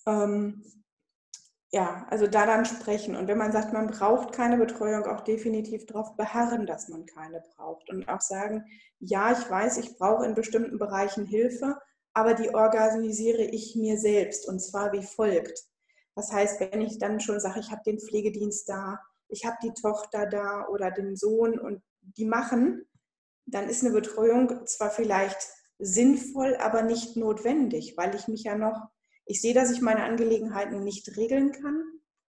Ähm, ja, also da dann sprechen. Und wenn man sagt, man braucht keine Betreuung, auch definitiv darauf beharren, dass man keine braucht. Und auch sagen, ja, ich weiß, ich brauche in bestimmten Bereichen Hilfe, aber die organisiere ich mir selbst und zwar wie folgt. Das heißt, wenn ich dann schon sage, ich habe den Pflegedienst da, ich habe die Tochter da oder den Sohn und die machen, dann ist eine Betreuung zwar vielleicht sinnvoll, aber nicht notwendig, weil ich mich ja noch ich sehe, dass ich meine Angelegenheiten nicht regeln kann,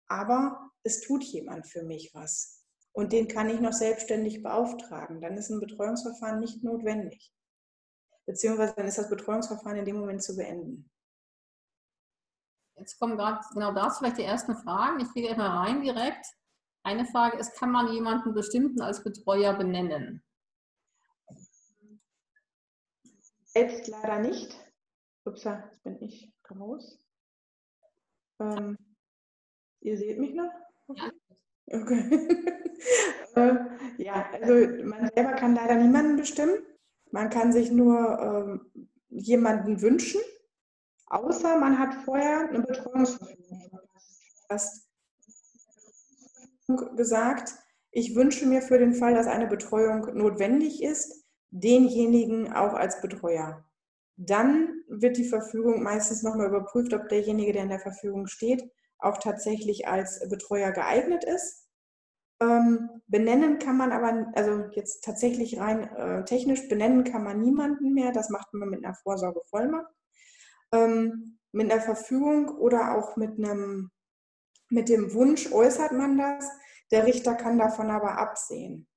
aber es tut jemand für mich was. Und den kann ich noch selbstständig beauftragen. Dann ist ein Betreuungsverfahren nicht notwendig. Beziehungsweise dann ist das Betreuungsverfahren in dem Moment zu beenden. Jetzt kommen gerade genau das vielleicht die ersten Fragen. Ich gehe mal rein direkt. Eine Frage ist, kann man jemanden bestimmten als Betreuer benennen? Selbst leider nicht. Upsa, jetzt bin ich raus. Ähm, ihr seht mich noch? Ja. Okay. äh, ja, also man selber kann leider niemanden bestimmen. Man kann sich nur ähm, jemanden wünschen, außer man hat vorher eine Betreuungsverfügung gesagt, ich wünsche mir für den Fall, dass eine Betreuung notwendig ist, denjenigen auch als Betreuer. Dann wird die Verfügung meistens nochmal überprüft, ob derjenige, der in der Verfügung steht, auch tatsächlich als Betreuer geeignet ist. Ähm, benennen kann man aber, also jetzt tatsächlich rein äh, technisch benennen kann man niemanden mehr. Das macht man mit einer Vorsorgevollmacht. Ähm, mit einer Verfügung oder auch mit einem, mit dem Wunsch äußert man das. Der Richter kann davon aber absehen.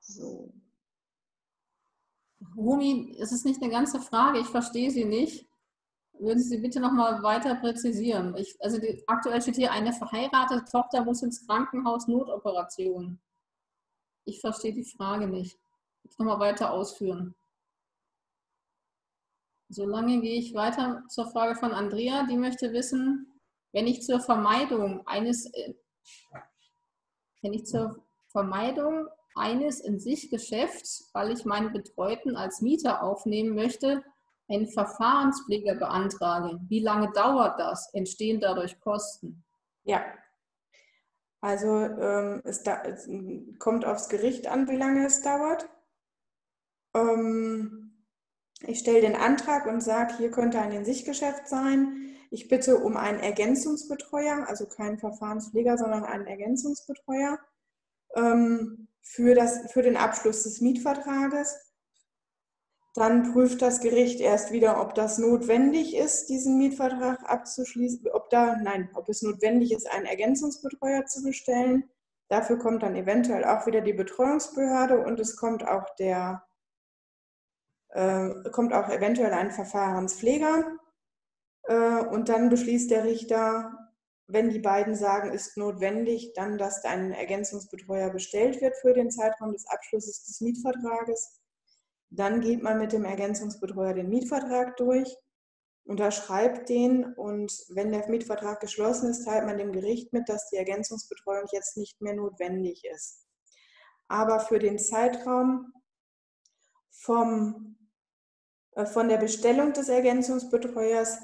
So. Rumi, es ist nicht eine ganze Frage, ich verstehe sie nicht. Würden Sie bitte noch mal weiter präzisieren? Ich, also die, aktuell steht hier, eine verheiratete Tochter muss ins Krankenhaus Notoperation. Ich verstehe die Frage nicht. Jetzt noch mal weiter ausführen. Solange gehe ich weiter zur Frage von Andrea. Die möchte wissen, wenn ich zur Vermeidung eines, äh, wenn ich zur Vermeidung eines in sich Geschäfts, weil ich meinen Betreuten als Mieter aufnehmen möchte, einen Verfahrenspfleger beantrage. Wie lange dauert das? Entstehen dadurch Kosten? Ja, also ähm, es, da, es, kommt aufs Gericht an, wie lange es dauert. Ähm, ich stelle den Antrag und sage, hier könnte ein in sich Geschäft sein. Ich bitte um einen Ergänzungsbetreuer, also keinen Verfahrenspfleger, sondern einen Ergänzungsbetreuer. Ähm, für, das, für den Abschluss des Mietvertrages. Dann prüft das Gericht erst wieder, ob das notwendig ist, diesen Mietvertrag abzuschließen, ob da, nein, ob es notwendig ist, einen Ergänzungsbetreuer zu bestellen. Dafür kommt dann eventuell auch wieder die Betreuungsbehörde und es kommt auch der, äh, kommt auch eventuell ein Verfahrenspfleger. Äh, und dann beschließt der Richter, wenn die beiden sagen, ist notwendig, dann, dass ein Ergänzungsbetreuer bestellt wird für den Zeitraum des Abschlusses des Mietvertrages. Dann geht man mit dem Ergänzungsbetreuer den Mietvertrag durch, unterschreibt den und wenn der Mietvertrag geschlossen ist, teilt man dem Gericht mit, dass die Ergänzungsbetreuung jetzt nicht mehr notwendig ist. aber für den Zeitraum vom, äh, von der Bestellung des Ergänzungsbetreuers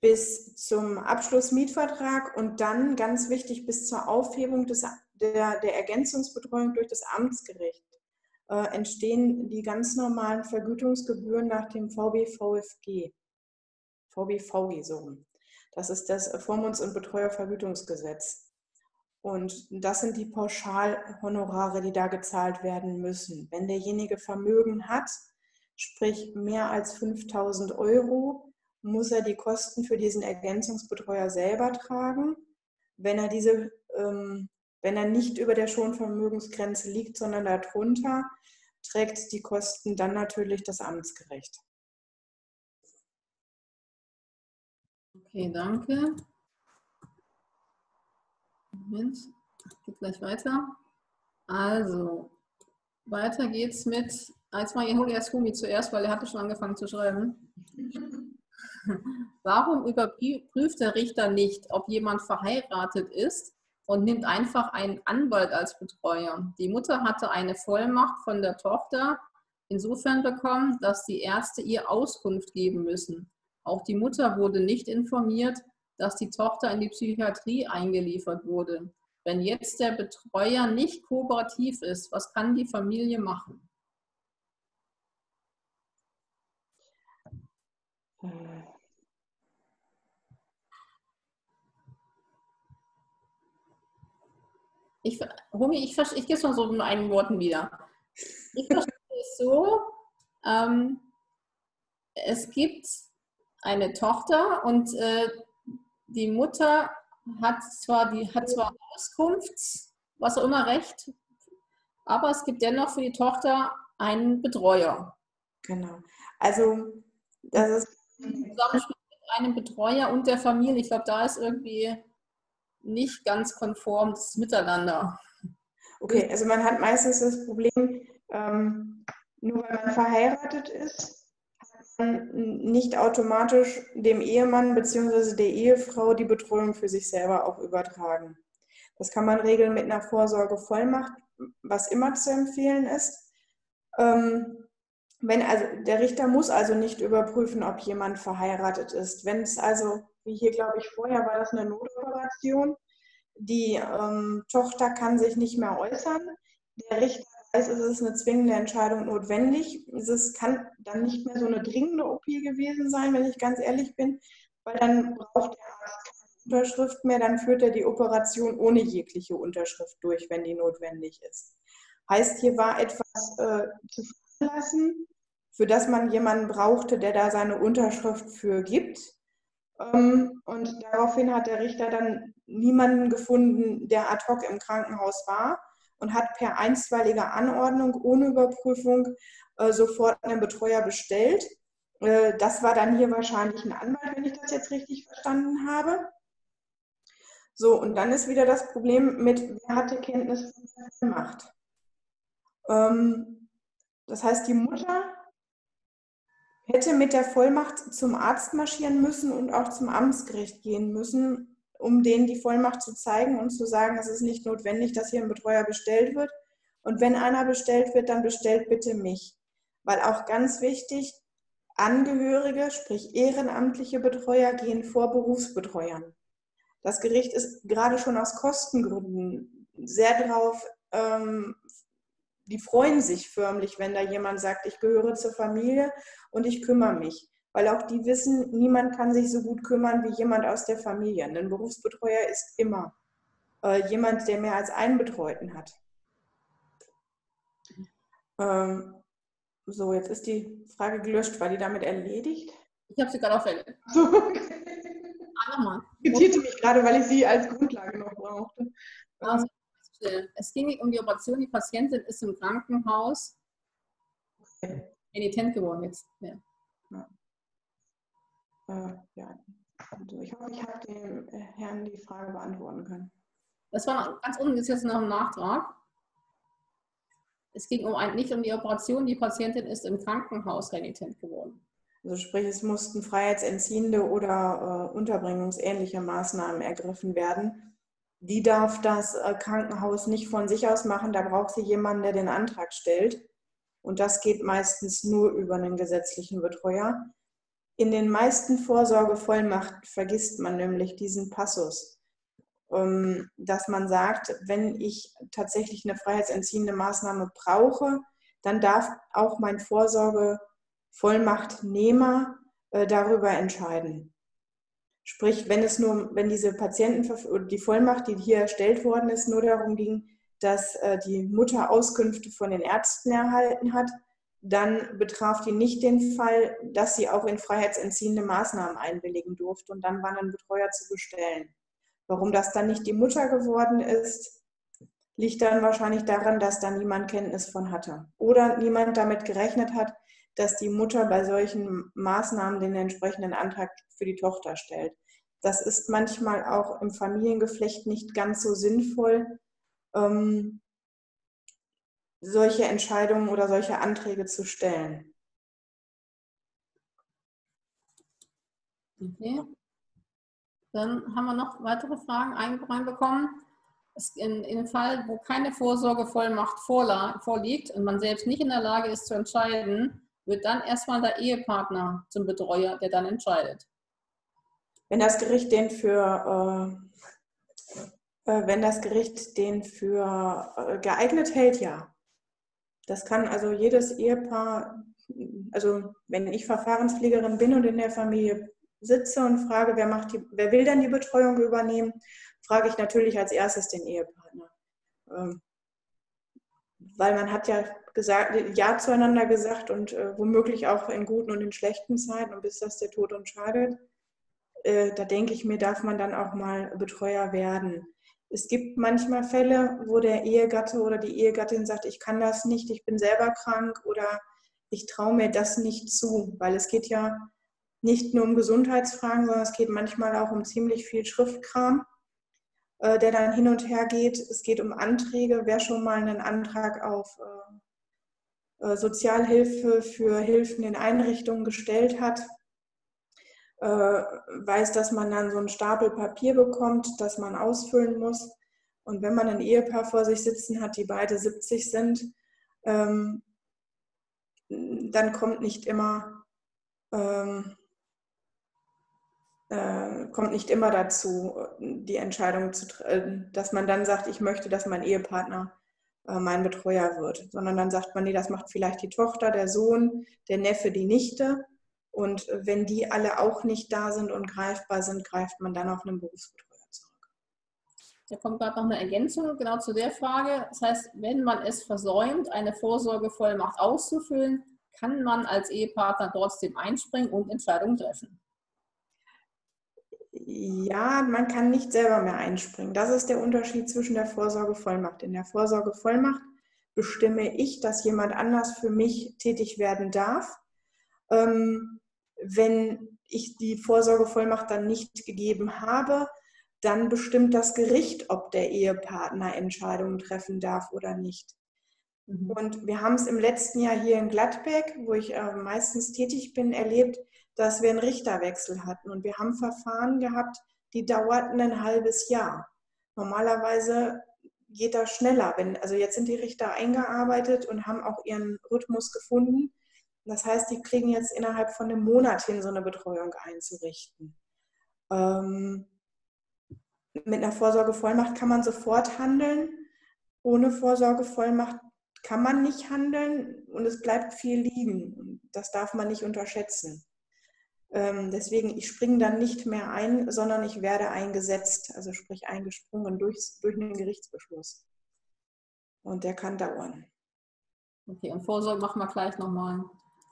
bis zum Abschlussmietvertrag und dann, ganz wichtig, bis zur Aufhebung des, der, der Ergänzungsbetreuung durch das Amtsgericht äh, entstehen die ganz normalen Vergütungsgebühren nach dem VBVFG. VBVG so. Das ist das Vormunds- und Betreuervergütungsgesetz. Und das sind die Pauschalhonorare, die da gezahlt werden müssen. Wenn derjenige Vermögen hat, sprich mehr als 5000 Euro, muss er die Kosten für diesen Ergänzungsbetreuer selber tragen. Wenn er, diese, ähm, wenn er nicht über der Schonvermögensgrenze liegt, sondern darunter, trägt die Kosten dann natürlich das Amtsgericht. Okay, danke. Moment, geht gleich weiter. Also, weiter geht's mit, als mal, ich hole erst Humi zuerst, weil er hatte schon angefangen zu schreiben. Warum überprüft der Richter nicht, ob jemand verheiratet ist und nimmt einfach einen Anwalt als Betreuer? Die Mutter hatte eine Vollmacht von der Tochter insofern bekommen, dass die Ärzte ihr Auskunft geben müssen. Auch die Mutter wurde nicht informiert, dass die Tochter in die Psychiatrie eingeliefert wurde. Wenn jetzt der Betreuer nicht kooperativ ist, was kann die Familie machen? Ich, Humi, ich, ich, ich gebe es mal so in einigen Worten wieder. Ich verstehe es so, ähm, es gibt eine Tochter und äh, die Mutter hat zwar, die hat zwar Auskunfts, was auch immer Recht, aber es gibt dennoch für die Tochter einen Betreuer. Genau. Also das ist Zusammenspiel mit einem Betreuer und der Familie. Ich glaube, da ist irgendwie nicht ganz konform das Miteinander. Okay, also man hat meistens das Problem, ähm, nur weil man verheiratet ist, nicht automatisch dem Ehemann bzw. der Ehefrau die Betreuung für sich selber auch übertragen. Das kann man regeln mit einer Vorsorgevollmacht, was immer zu empfehlen ist. Ähm, wenn also, der Richter muss also nicht überprüfen, ob jemand verheiratet ist. Wenn es also, wie hier glaube ich vorher, war das eine Notoperation, die ähm, Tochter kann sich nicht mehr äußern. Der Richter weiß, es ist eine zwingende Entscheidung notwendig. Es kann dann nicht mehr so eine dringende OP gewesen sein, wenn ich ganz ehrlich bin, weil dann braucht der Arzt keine Unterschrift mehr, dann führt er die Operation ohne jegliche Unterschrift durch, wenn die notwendig ist. Heißt, hier war etwas äh, zu veranlassen, für das man jemanden brauchte, der da seine Unterschrift für gibt. Ähm, und daraufhin hat der Richter dann niemanden gefunden, der ad hoc im Krankenhaus war und hat per einstweiliger Anordnung ohne Überprüfung äh, sofort einen Betreuer bestellt. Äh, das war dann hier wahrscheinlich ein Anwalt, wenn ich das jetzt richtig verstanden habe. So, und dann ist wieder das Problem mit, wer hatte Kenntnis von Vollmacht? Ähm, das heißt, die Mutter hätte mit der Vollmacht zum Arzt marschieren müssen und auch zum Amtsgericht gehen müssen, um denen die Vollmacht zu zeigen und zu sagen, es ist nicht notwendig, dass hier ein Betreuer bestellt wird. Und wenn einer bestellt wird, dann bestellt bitte mich. Weil auch ganz wichtig, Angehörige, sprich ehrenamtliche Betreuer, gehen vor Berufsbetreuern. Das Gericht ist gerade schon aus Kostengründen sehr darauf, ähm, die freuen sich förmlich, wenn da jemand sagt, ich gehöre zur Familie und ich kümmere mich weil auch die wissen, niemand kann sich so gut kümmern wie jemand aus der Familie. Ein Berufsbetreuer ist immer äh, jemand, der mehr als einen Betreuten hat. Ähm, so, jetzt ist die Frage gelöscht. War die damit erledigt? Ich habe sie gerade auf erledigt. ah, Irritierte mich gerade, weil ich sie als Grundlage noch brauchte. Also, es ging um die Operation. Die Patientin ist im Krankenhaus okay. renitent geworden jetzt. Ja. Äh, ja. Also ich hoffe, ich habe dem äh, Herrn die Frage beantworten können. Das war ganz unten, ist jetzt noch ein Nachtrag. Es ging um ein, nicht um die Operation, die Patientin ist im Krankenhaus renitent geworden. Also sprich, es mussten freiheitsentziehende oder äh, unterbringungsähnliche Maßnahmen ergriffen werden. Die darf das äh, Krankenhaus nicht von sich aus machen. Da braucht sie jemanden, der den Antrag stellt. Und das geht meistens nur über einen gesetzlichen Betreuer. In den meisten Vorsorgevollmachten vergisst man nämlich diesen Passus, ähm, dass man sagt, wenn ich tatsächlich eine freiheitsentziehende Maßnahme brauche, dann darf auch mein Vorsorgevollmachtnehmer äh, darüber entscheiden. Sprich, wenn es nur, wenn diese Patienten, die Vollmacht, die hier erstellt worden ist, nur darum ging, dass äh, die Mutter Auskünfte von den Ärzten erhalten hat, dann betraf die nicht den Fall, dass sie auch in freiheitsentziehende Maßnahmen einwilligen durfte und dann war ein Betreuer zu bestellen. Warum das dann nicht die Mutter geworden ist, liegt dann wahrscheinlich daran, dass da niemand Kenntnis von hatte oder niemand damit gerechnet hat, dass die Mutter bei solchen Maßnahmen den entsprechenden Antrag für die Tochter stellt. Das ist manchmal auch im Familiengeflecht nicht ganz so sinnvoll, ähm, solche Entscheidungen oder solche Anträge zu stellen. Okay. Dann haben wir noch weitere Fragen reinbekommen. In, in dem Fall, wo keine Vorsorgevollmacht vorliegt und man selbst nicht in der Lage ist zu entscheiden, wird dann erstmal der Ehepartner zum Betreuer, der dann entscheidet. Wenn das Gericht den für, äh, äh, wenn das Gericht den für äh, geeignet hält, ja. Das kann also jedes Ehepaar, also wenn ich Verfahrenspflegerin bin und in der Familie sitze und frage, wer, macht die, wer will denn die Betreuung übernehmen, frage ich natürlich als erstes den Ehepartner. Ähm, weil man hat ja gesagt, Ja zueinander gesagt und äh, womöglich auch in guten und in schlechten Zeiten und bis das der Tod entscheidet. Äh, da denke ich mir, darf man dann auch mal Betreuer werden. Es gibt manchmal Fälle, wo der Ehegatte oder die Ehegattin sagt, ich kann das nicht, ich bin selber krank oder ich traue mir das nicht zu, weil es geht ja nicht nur um Gesundheitsfragen, sondern es geht manchmal auch um ziemlich viel Schriftkram, äh, der dann hin und her geht. Es geht um Anträge. Wer schon mal einen Antrag auf äh, Sozialhilfe für Hilfen in Einrichtungen gestellt hat, äh, weiß, dass man dann so einen Stapel Papier bekommt, das man ausfüllen muss. Und wenn man ein Ehepaar vor sich sitzen hat, die beide 70 sind, ähm, dann kommt nicht immer ähm, äh, kommt nicht immer dazu, die Entscheidung zu, dass man dann sagt, ich möchte, dass mein Ehepartner äh, mein Betreuer wird, sondern dann sagt man, nee, das macht vielleicht die Tochter, der Sohn, der Neffe, die Nichte. Und wenn die alle auch nicht da sind und greifbar sind, greift man dann auf einen Berufsbetreuer zurück. Da kommt gerade noch eine Ergänzung genau zu der Frage. Das heißt, wenn man es versäumt, eine Vorsorgevollmacht auszufüllen, kann man als Ehepartner trotzdem einspringen und Entscheidungen treffen. Ja, man kann nicht selber mehr einspringen. Das ist der Unterschied zwischen der Vorsorgevollmacht. In der Vorsorgevollmacht bestimme ich, dass jemand anders für mich tätig werden darf. Ähm, wenn ich die Vorsorgevollmacht dann nicht gegeben habe, dann bestimmt das Gericht, ob der Ehepartner Entscheidungen treffen darf oder nicht. Mhm. Und wir haben es im letzten Jahr hier in Gladbeck, wo ich äh, meistens tätig bin, erlebt, dass wir einen Richterwechsel hatten. Und wir haben Verfahren gehabt, die dauerten ein halbes Jahr. Normalerweise geht das schneller. Wenn, also jetzt sind die Richter eingearbeitet und haben auch ihren Rhythmus gefunden. Das heißt, die kriegen jetzt innerhalb von einem Monat hin, so eine Betreuung einzurichten. Ähm, mit einer Vorsorgevollmacht kann man sofort handeln. Ohne Vorsorgevollmacht kann man nicht handeln und es bleibt viel liegen. Das darf man nicht unterschätzen. Ähm, deswegen, ich springe dann nicht mehr ein, sondern ich werde eingesetzt, also sprich eingesprungen durch, durch einen Gerichtsbeschluss. Und der kann dauern. Okay, und Vorsorge machen wir gleich nochmal.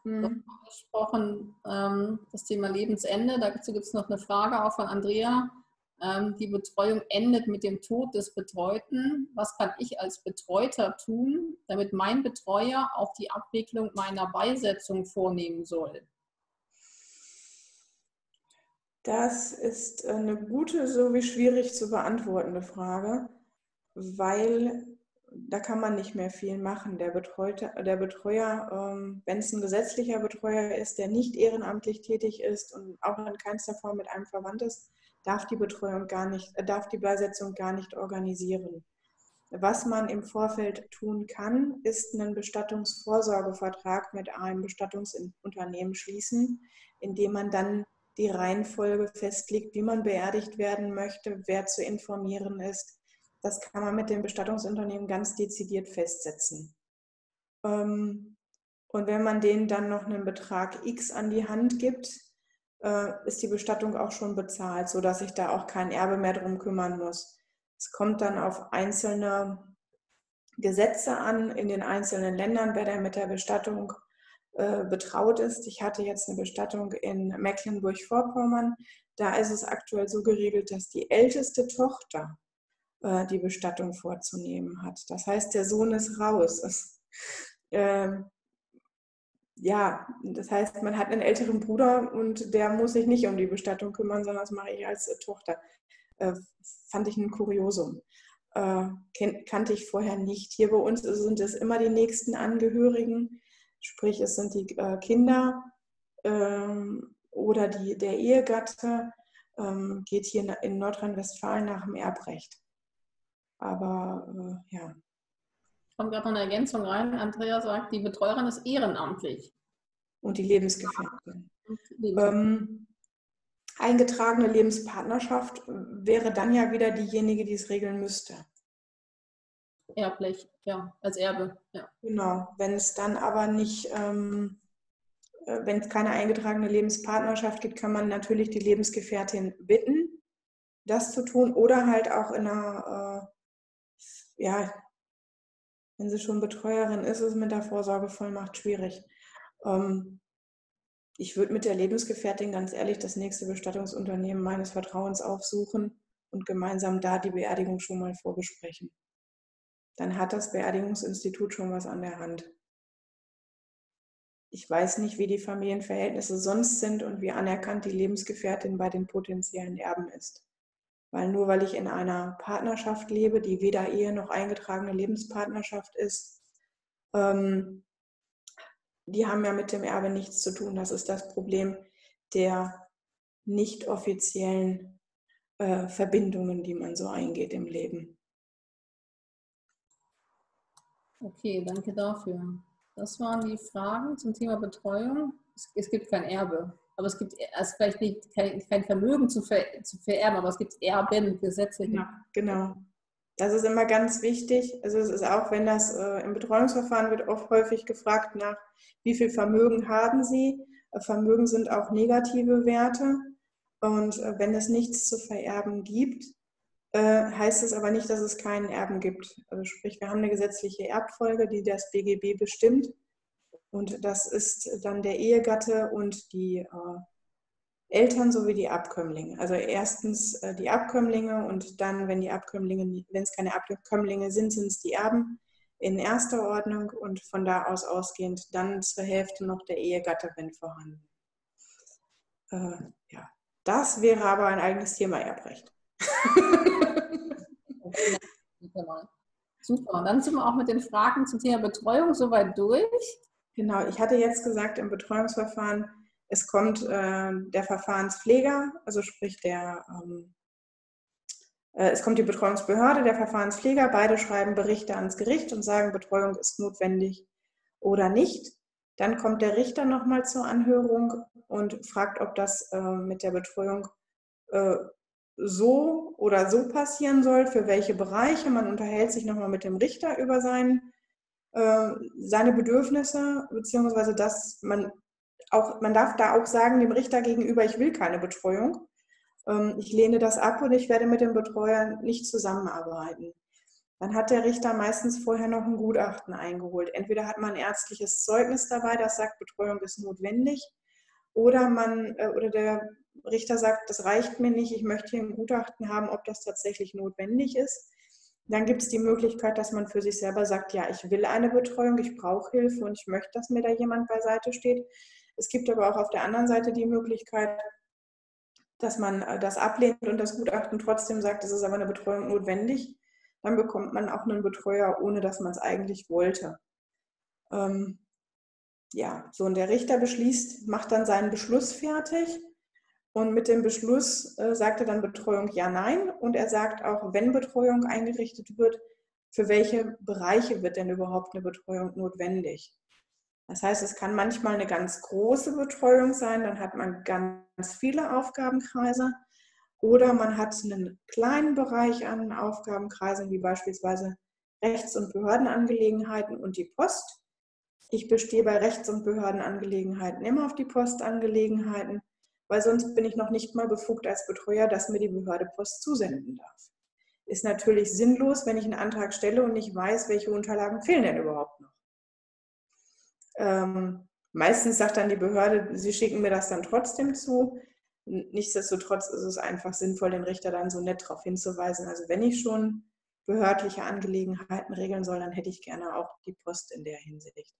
Mhm. gesprochen, ähm, das Thema Lebensende. Dazu gibt es noch eine Frage auch von Andrea. Ähm, die Betreuung endet mit dem Tod des Betreuten. Was kann ich als Betreuter tun, damit mein Betreuer auch die Abwicklung meiner Beisetzung vornehmen soll? Das ist eine gute sowie schwierig zu beantwortende Frage, weil da kann man nicht mehr viel machen. Der, Betreute, der Betreuer, ähm, wenn es ein gesetzlicher Betreuer ist, der nicht ehrenamtlich tätig ist und auch in keinster Form mit einem verwandt ist, darf die Betreuung gar nicht, äh, darf die Beisetzung gar nicht organisieren. Was man im Vorfeld tun kann, ist einen Bestattungsvorsorgevertrag mit einem Bestattungsunternehmen schließen, indem man dann die Reihenfolge festlegt, wie man beerdigt werden möchte, wer zu informieren ist. Das kann man mit dem Bestattungsunternehmen ganz dezidiert festsetzen. Ähm, und wenn man denen dann noch einen Betrag X an die Hand gibt, äh, ist die Bestattung auch schon bezahlt, sodass ich da auch kein Erbe mehr drum kümmern muss. Es kommt dann auf einzelne Gesetze an in den einzelnen Ländern, wer da mit der Bestattung äh, betraut ist. Ich hatte jetzt eine Bestattung in Mecklenburg-Vorpommern. Da ist es aktuell so geregelt, dass die älteste Tochter äh, die Bestattung vorzunehmen hat. Das heißt, der Sohn ist raus. Es, äh, ja, das heißt, man hat einen älteren Bruder und der muss sich nicht um die Bestattung kümmern, sondern das mache ich als äh, Tochter. Fand ich ein Kuriosum. Kannte ich vorher nicht. Hier bei uns sind es immer die nächsten Angehörigen, sprich es sind die äh, Kinder ähm, oder die, der Ehegatte, ähm, geht hier in Nordrhein-Westfalen nach dem Erbrecht. Aber äh, ja. Kommt gerade noch eine Ergänzung rein. Andrea sagt, die Betreuerin ist ehrenamtlich. Und die Lebensgefährtin. Ähm, eingetragene Lebenspartnerschaft wäre dann ja wieder diejenige, die es regeln müsste. Erblich, ja, als Erbe. Ja. Genau, wenn es dann aber nicht, ähm, äh, wenn es keine eingetragene Lebenspartnerschaft gibt, kann man natürlich die Lebensgefährtin bitten, das zu tun oder halt auch in einer, äh, ja, wenn sie schon Betreuerin ist, ist es mit der Vorsorgevollmacht schwierig. Ähm, ich würde mit der Lebensgefährtin ganz ehrlich das nächste Bestattungsunternehmen meines Vertrauens aufsuchen und gemeinsam da die Beerdigung schon mal vorbesprechen. Dann hat das Beerdigungsinstitut schon was an der Hand. Ich weiß nicht, wie die Familienverhältnisse sonst sind und wie anerkannt die Lebensgefährtin bei den potenziellen Erben ist. Weil nur weil ich in einer Partnerschaft lebe, die weder Ehe noch eingetragene Lebenspartnerschaft ist, ähm, die haben ja mit dem Erbe nichts zu tun. Das ist das Problem der nicht offiziellen äh, Verbindungen, die man so eingeht im Leben. Okay, danke dafür. Das waren die Fragen zum Thema Betreuung. Es, es gibt kein Erbe, aber es gibt es vielleicht nicht kein, kein Vermögen zu, ver, zu, vererben, aber es gibt Erben gesetzlich. Ja, genau. Das ist immer ganz wichtig. Also es ist auch, wenn das äh, im Betreuungsverfahren wird oft häufig gefragt nach, wie viel Vermögen haben Sie? Äh, Vermögen sind auch negative Werte. Und äh, wenn es nichts zu vererben gibt, äh, heißt es aber nicht, dass es keinen Erben gibt. Also sprich, wir haben eine gesetzliche Erbfolge, die das BGB bestimmt. Und das ist dann der Ehegatte und die äh, Eltern sowie die Abkömmlinge. Also erstens äh, die Abkömmlinge und dann, wenn die Abkömmlinge, wenn es keine Abkömmlinge sind, sind es die Erben in erster Ordnung und von da aus ausgehend dann zur Hälfte noch der Ehegatte, wenn vorhanden. Äh, ja, das wäre aber ein eigenes Thema, Erbrecht. Super, dann sind wir auch mit den Fragen zum Thema Betreuung soweit durch. Genau, ich hatte jetzt gesagt, im Betreuungsverfahren es kommt äh, der Verfahrenspfleger, also sprich der, ähm, äh, es kommt die Betreuungsbehörde, der Verfahrenspfleger, beide schreiben Berichte ans Gericht und sagen, Betreuung ist notwendig oder nicht. Dann kommt der Richter nochmal zur Anhörung und fragt, ob das äh, mit der Betreuung äh, so oder so passieren soll, für welche Bereiche. Man unterhält sich nochmal mit dem Richter über sein, äh, seine Bedürfnisse, beziehungsweise dass man auch, man darf da auch sagen, dem Richter gegenüber, ich will keine Betreuung. Ähm, ich lehne das ab und ich werde mit dem Betreuer nicht zusammenarbeiten. Dann hat der Richter meistens vorher noch ein Gutachten eingeholt. Entweder hat man ein ärztliches Zeugnis dabei, das sagt, Betreuung ist notwendig, oder man äh, oder der Richter sagt, das reicht mir nicht, ich möchte hier ein Gutachten haben, ob das tatsächlich notwendig ist. Dann gibt es die Möglichkeit, dass man für sich selber sagt, ja, ich will eine Betreuung, ich brauche Hilfe und ich möchte, dass mir da jemand beiseite steht. Es gibt aber auch auf der anderen Seite die Möglichkeit, dass man äh, das ablehnt und das Gutachten trotzdem sagt, es ist aber eine Betreuung notwendig. Dann bekommt man auch einen Betreuer, ohne dass man es eigentlich wollte. Ähm, ja, so und der Richter beschließt, macht dann seinen Beschluss fertig. Und mit dem Beschluss äh, sagt er dann Betreuung ja, nein. Und er sagt auch, wenn Betreuung eingerichtet wird, für welche Bereiche wird denn überhaupt eine Betreuung notwendig? Das heißt, es kann manchmal eine ganz große Betreuung sein, dann hat man ganz viele Aufgabenkreise. Oder man hat einen kleinen Bereich an Aufgabenkreisen, wie beispielsweise Rechts- und Behördenangelegenheiten und die Post. Ich bestehe bei Rechts- und Behördenangelegenheiten immer auf die Postangelegenheiten, weil sonst bin ich noch nicht mal befugt als Betreuer, dass mir die Behörde Post zusenden darf. Ist natürlich sinnlos, wenn ich einen Antrag stelle und nicht weiß, welche Unterlagen fehlen denn überhaupt noch. Ähm, meistens sagt dann die Behörde, sie schicken mir das dann trotzdem zu. Nichtsdestotrotz ist es einfach sinnvoll, den Richter dann so nett darauf hinzuweisen. Also wenn ich schon behördliche Angelegenheiten regeln soll, dann hätte ich gerne auch die Post in der Hinsicht.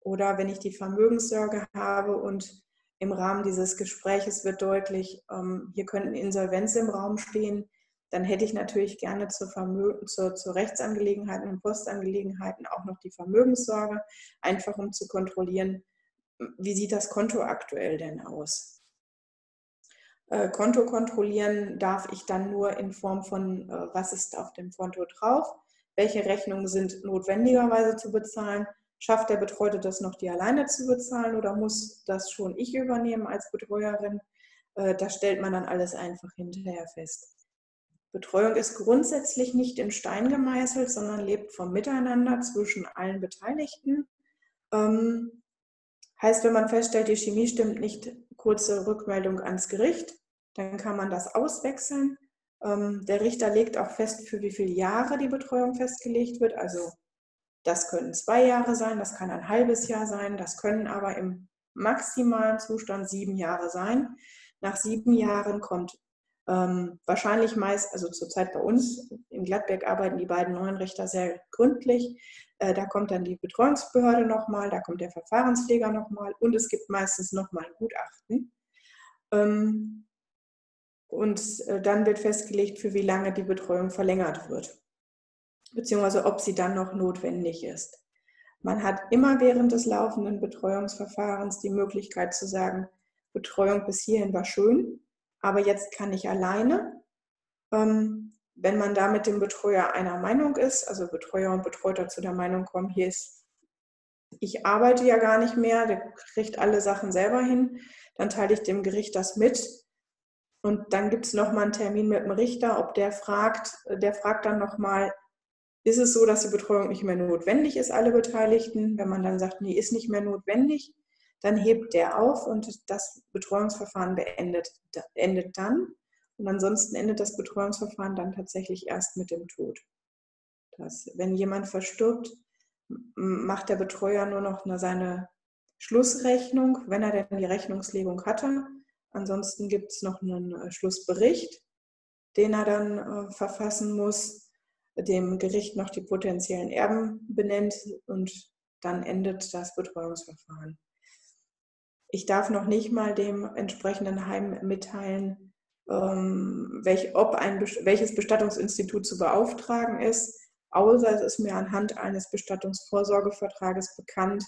Oder wenn ich die Vermögenssorge habe und im Rahmen dieses Gespräches wird deutlich, ähm, hier könnten Insolvenz im Raum stehen, dann hätte ich natürlich gerne zur, Vermögen, zur, zur Rechtsangelegenheiten und Postangelegenheiten auch noch die Vermögenssorge, einfach um zu kontrollieren, wie sieht das Konto aktuell denn aus. Äh, Konto kontrollieren darf ich dann nur in Form von, äh, was ist auf dem Konto drauf, welche Rechnungen sind notwendigerweise zu bezahlen, schafft der Betreute das noch, die alleine zu bezahlen oder muss das schon ich übernehmen als Betreuerin? Äh, das stellt man dann alles einfach hinterher fest. Betreuung ist grundsätzlich nicht in Stein gemeißelt, sondern lebt vom Miteinander zwischen allen Beteiligten. Ähm, heißt, wenn man feststellt, die Chemie stimmt nicht, kurze Rückmeldung ans Gericht, dann kann man das auswechseln. Ähm, der Richter legt auch fest, für wie viele Jahre die Betreuung festgelegt wird. Also das können zwei Jahre sein, das kann ein halbes Jahr sein, das können aber im maximalen Zustand sieben Jahre sein. Nach sieben Jahren kommt ähm, wahrscheinlich meist, also zurzeit bei uns in Gladbeck arbeiten die beiden neuen Richter sehr gründlich. Äh, da kommt dann die Betreuungsbehörde nochmal, da kommt der Verfahrenspfleger nochmal und es gibt meistens nochmal ein Gutachten. Ähm, und äh, dann wird festgelegt, für wie lange die Betreuung verlängert wird, beziehungsweise ob sie dann noch notwendig ist. Man hat immer während des laufenden Betreuungsverfahrens die Möglichkeit zu sagen, Betreuung bis hierhin war schön, aber jetzt kann ich alleine. Ähm, wenn man da mit dem Betreuer einer Meinung ist, also Betreuer und Betreuter zu der Meinung kommen, hier ist, ich arbeite ja gar nicht mehr, der kriegt alle Sachen selber hin, dann teile ich dem Gericht das mit. Und dann gibt es nochmal einen Termin mit dem Richter, ob der fragt, der fragt dann nochmal, ist es so, dass die Betreuung nicht mehr notwendig ist, alle Beteiligten? Wenn man dann sagt, nee, ist nicht mehr notwendig, dann hebt der auf und das Betreuungsverfahren beendet, endet dann. Und ansonsten endet das Betreuungsverfahren dann tatsächlich erst mit dem Tod. Das, wenn jemand verstirbt, macht der Betreuer nur noch seine Schlussrechnung, wenn er denn die Rechnungslegung hatte. Ansonsten gibt es noch einen äh, Schlussbericht, den er dann äh, verfassen muss, dem Gericht noch die potenziellen Erben benennt und dann endet das Betreuungsverfahren. Ich darf noch nicht mal dem entsprechenden Heim mitteilen, ähm, welch, ob ein, welches Bestattungsinstitut zu beauftragen ist, außer es ist mir anhand eines Bestattungsvorsorgevertrages bekannt,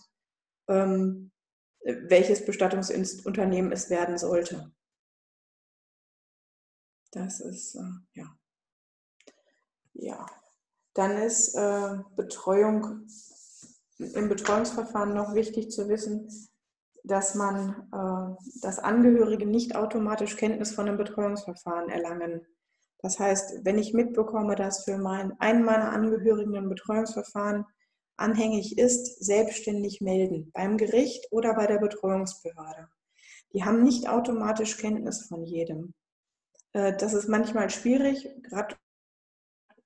ähm, welches Bestattungsunternehmen es werden sollte. Das ist, äh, ja. Ja, dann ist äh, Betreuung im Betreuungsverfahren noch wichtig zu wissen, dass man, äh, dass Angehörige nicht automatisch Kenntnis von einem Betreuungsverfahren erlangen. Das heißt, wenn ich mitbekomme, dass für mein, einen meiner Angehörigen ein Betreuungsverfahren anhängig ist, selbstständig melden, beim Gericht oder bei der Betreuungsbehörde. Die haben nicht automatisch Kenntnis von jedem. Äh, das ist manchmal schwierig, gerade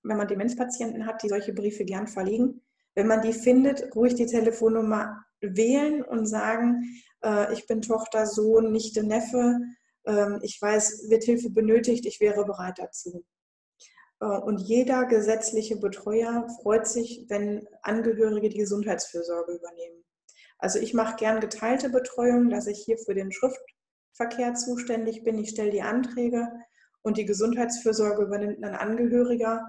wenn man Demenzpatienten hat, die solche Briefe gern verlegen. Wenn man die findet, ruhig die Telefonnummer wählen und sagen, äh, ich bin Tochter, Sohn, Nichte, Neffe, ähm, ich weiß, wird Hilfe benötigt, ich wäre bereit dazu. Äh, und jeder gesetzliche Betreuer freut sich, wenn Angehörige die Gesundheitsfürsorge übernehmen. Also ich mache gern geteilte Betreuung, dass ich hier für den Schriftverkehr zuständig bin. Ich stelle die Anträge und die Gesundheitsfürsorge übernimmt ein Angehöriger.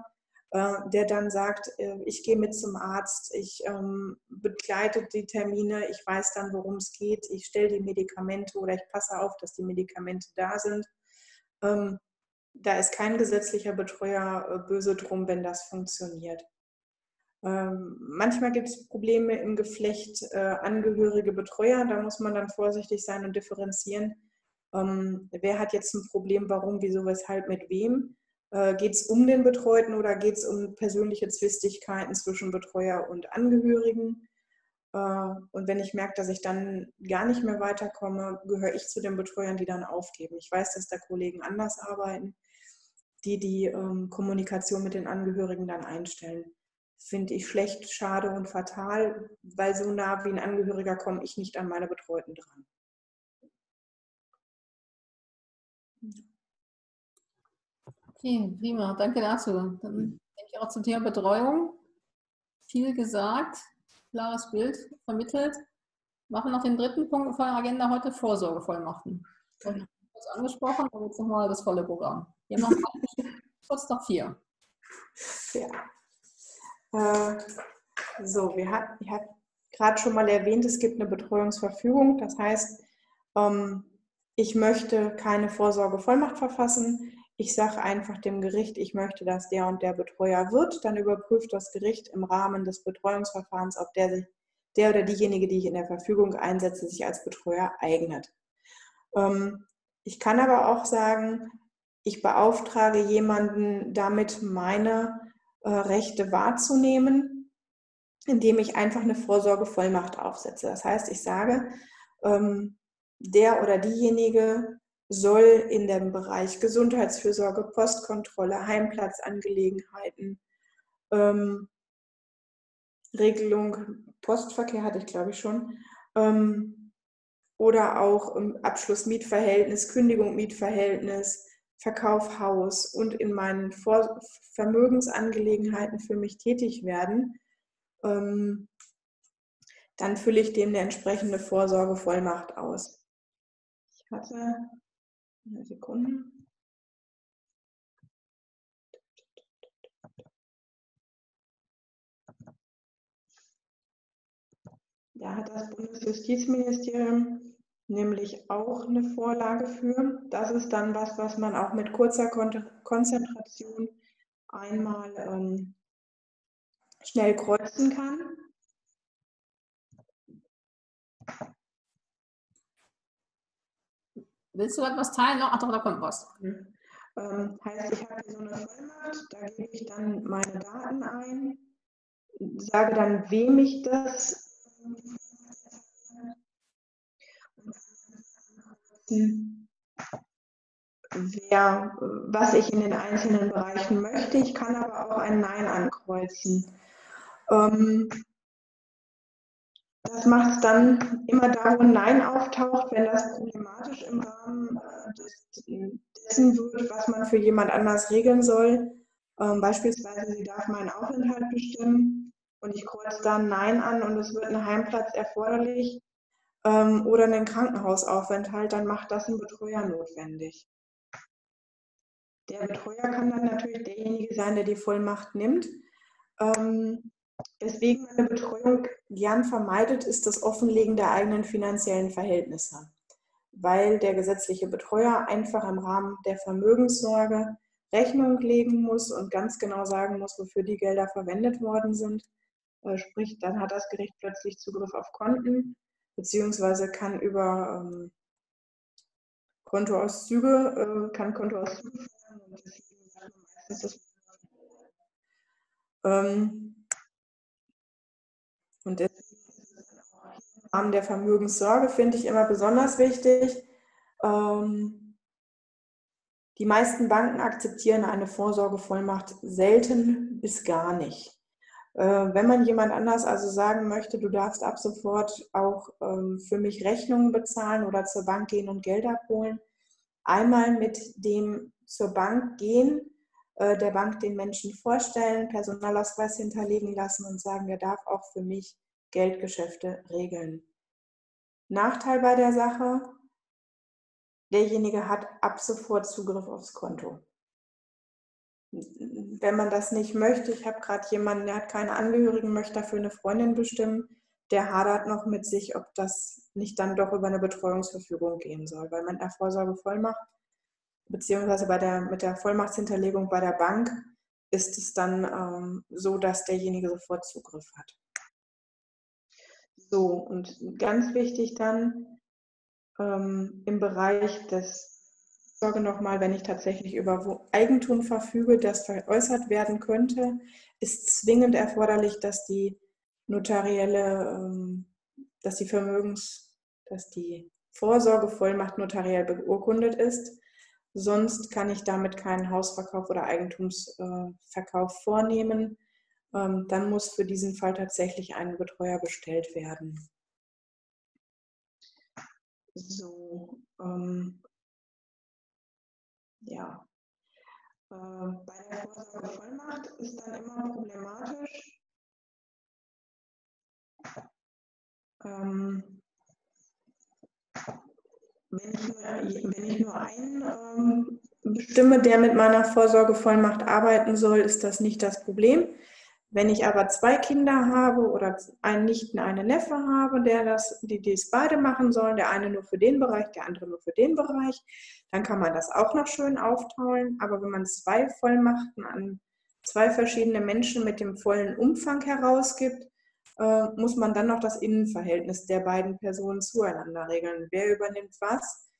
Äh, der dann sagt, äh, ich gehe mit zum Arzt, ich ähm, begleite die Termine, ich weiß dann, worum es geht, ich stelle die Medikamente oder ich passe auf, dass die Medikamente da sind. Ähm, da ist kein gesetzlicher Betreuer äh, böse drum, wenn das funktioniert. Ähm, manchmal gibt es Probleme im Geflecht angehörige Betreuer, da muss man dann vorsichtig sein und differenzieren. Wer hat jetzt ein Problem, warum, wieso, weshalb, mit wem? Äh, geht es um den Betreuten oder geht es um persönliche Zwistigkeiten zwischen Betreuer und Angehörigen? Äh, und wenn ich merke, dass ich dann gar nicht mehr weiterkomme, gehöre ich zu den Betreuern, die dann aufgeben. Ich weiß, dass da Kollegen anders arbeiten, die die ähm, Kommunikation mit den Angehörigen dann einstellen. Finde ich schlecht, schade und fatal, weil so nah wie ein Angehöriger komme ich nicht an meine Betreuten dran. Okay, prima, danke dazu. Dann denke ich auch zum Thema Betreuung. Viel gesagt, klares Bild vermittelt. Machen noch den dritten Punkt von der Agenda heute Vorsorgevollmachten. Und kurz angesprochen, aber jetzt nochmal das volle Programm. Wir haben noch kurz noch vier. Ja. Äh, so, wir hat, ich habe gerade schon mal erwähnt, es gibt eine Betreuungsverfügung. Das heißt, ähm, ich möchte keine Vorsorgevollmacht verfassen ich sage einfach dem Gericht, ich möchte, dass der und der Betreuer wird, dann überprüft das Gericht im Rahmen des Betreuungsverfahrens, ob der, der oder diejenige, die ich in der Verfügung einsetze, sich als Betreuer eignet. Ähm, ich kann aber auch sagen, ich beauftrage jemanden damit, meine äh, Rechte wahrzunehmen, indem ich einfach eine Vorsorgevollmacht aufsetze. Das heißt, ich sage, ähm, der oder diejenige soll in dem Bereich Gesundheitsfürsorge, Postkontrolle, Heimplatzangelegenheiten, ähm, Regelung, Postverkehr hatte ich glaube ich schon, ähm, oder auch im Abschluss Mietverhältnis, Kündigung Mietverhältnis, Verkauf Haus und in meinen Vor Vermögensangelegenheiten für mich tätig werden, ähm, dann fülle ich dem eine entsprechende Vorsorgevollmacht aus. Ich hatte eine Sekunde. Da hat das Bundesjustizministerium nämlich auch eine Vorlage für. Das ist dann was, was man auch mit kurzer Konzentration einmal ähm, schnell kreuzen kann. Willst du etwas teilen? Ach doch, da kommt was. Mhm. Ähm, heißt, ich habe so eine Vollmacht, da gebe ich dann meine Daten ein, sage dann, wem ich das wer, was ich in den einzelnen Bereichen möchte. Ich kann aber auch ein Nein ankreuzen. Ähm, das macht es dann immer da, wo ein Nein auftaucht, wenn das problematisch im Rahmen äh, dessen wird, was man für jemand anders regeln soll. Ähm, beispielsweise, sie darf meinen Aufenthalt bestimmen und ich kreuze dann Nein an und es wird ein Heimplatz erforderlich ähm, oder einen Krankenhausaufenthalt, dann macht das ein Betreuer notwendig. Der Betreuer kann dann natürlich derjenige sein, der die Vollmacht nimmt. Ähm, Weswegen eine Betreuung gern vermeidet, ist das Offenlegen der eigenen finanziellen Verhältnisse, weil der gesetzliche Betreuer einfach im Rahmen der Vermögenssorge Rechnung legen muss und ganz genau sagen muss, wofür die Gelder verwendet worden sind. Äh, sprich, dann hat das Gericht plötzlich Zugriff auf Konten, beziehungsweise kann über ähm, Kontoauszüge, äh, kann Kontoauszüge führen ähm, und im Rahmen der Vermögenssorge finde ich immer besonders wichtig. Ähm, die meisten Banken akzeptieren eine Vorsorgevollmacht selten bis gar nicht. Äh, wenn man jemand anders also sagen möchte, du darfst ab sofort auch ähm, für mich Rechnungen bezahlen oder zur Bank gehen und Geld abholen, einmal mit dem zur Bank gehen, äh, der Bank den Menschen vorstellen, Personalausweis hinterlegen lassen und sagen, der darf auch für mich Geldgeschäfte regeln. Nachteil bei der Sache, derjenige hat ab sofort Zugriff aufs Konto. wenn man das nicht möchte, ich habe gerade jemanden, der hat keine Angehörigen, möchte dafür eine Freundin bestimmen, der hadert noch mit sich, ob das nicht dann doch über eine Betreuungsverfügung gehen soll, weil man der Vorsorgevollmacht beziehungsweise bei der, mit der Vollmachtshinterlegung bei der Bank ist es dann ähm, so, dass derjenige sofort Zugriff hat. So, und ganz wichtig dann ähm, im Bereich des Sorge nochmal, wenn ich tatsächlich über Eigentum verfüge, das veräußert werden könnte, ist zwingend erforderlich, dass die notarielle, ähm, dass die Vermögens, dass die Vorsorgevollmacht notariell beurkundet ist. Sonst kann ich damit keinen Hausverkauf oder Eigentumsverkauf vornehmen. Ähm, dann muss für diesen Fall tatsächlich ein Betreuer bestellt werden. So, ähm, ja. Äh, bei der Vorsorgevollmacht ist dann immer problematisch, ähm, wenn ich nur, wenn ich nur einen ähm, bestimme, der mit meiner Vorsorgevollmacht arbeiten soll, ist das nicht das Problem. Wenn ich aber zwei Kinder habe oder einen Nichten, einen Neffe habe, der das, die dies beide machen sollen, der eine nur für den Bereich, der andere nur für den Bereich, dann kann man das auch noch schön aufteilen. Aber wenn man zwei Vollmachten an zwei verschiedene Menschen mit dem vollen Umfang herausgibt, äh, muss man dann noch das Innenverhältnis der beiden Personen zueinander regeln. Wer übernimmt was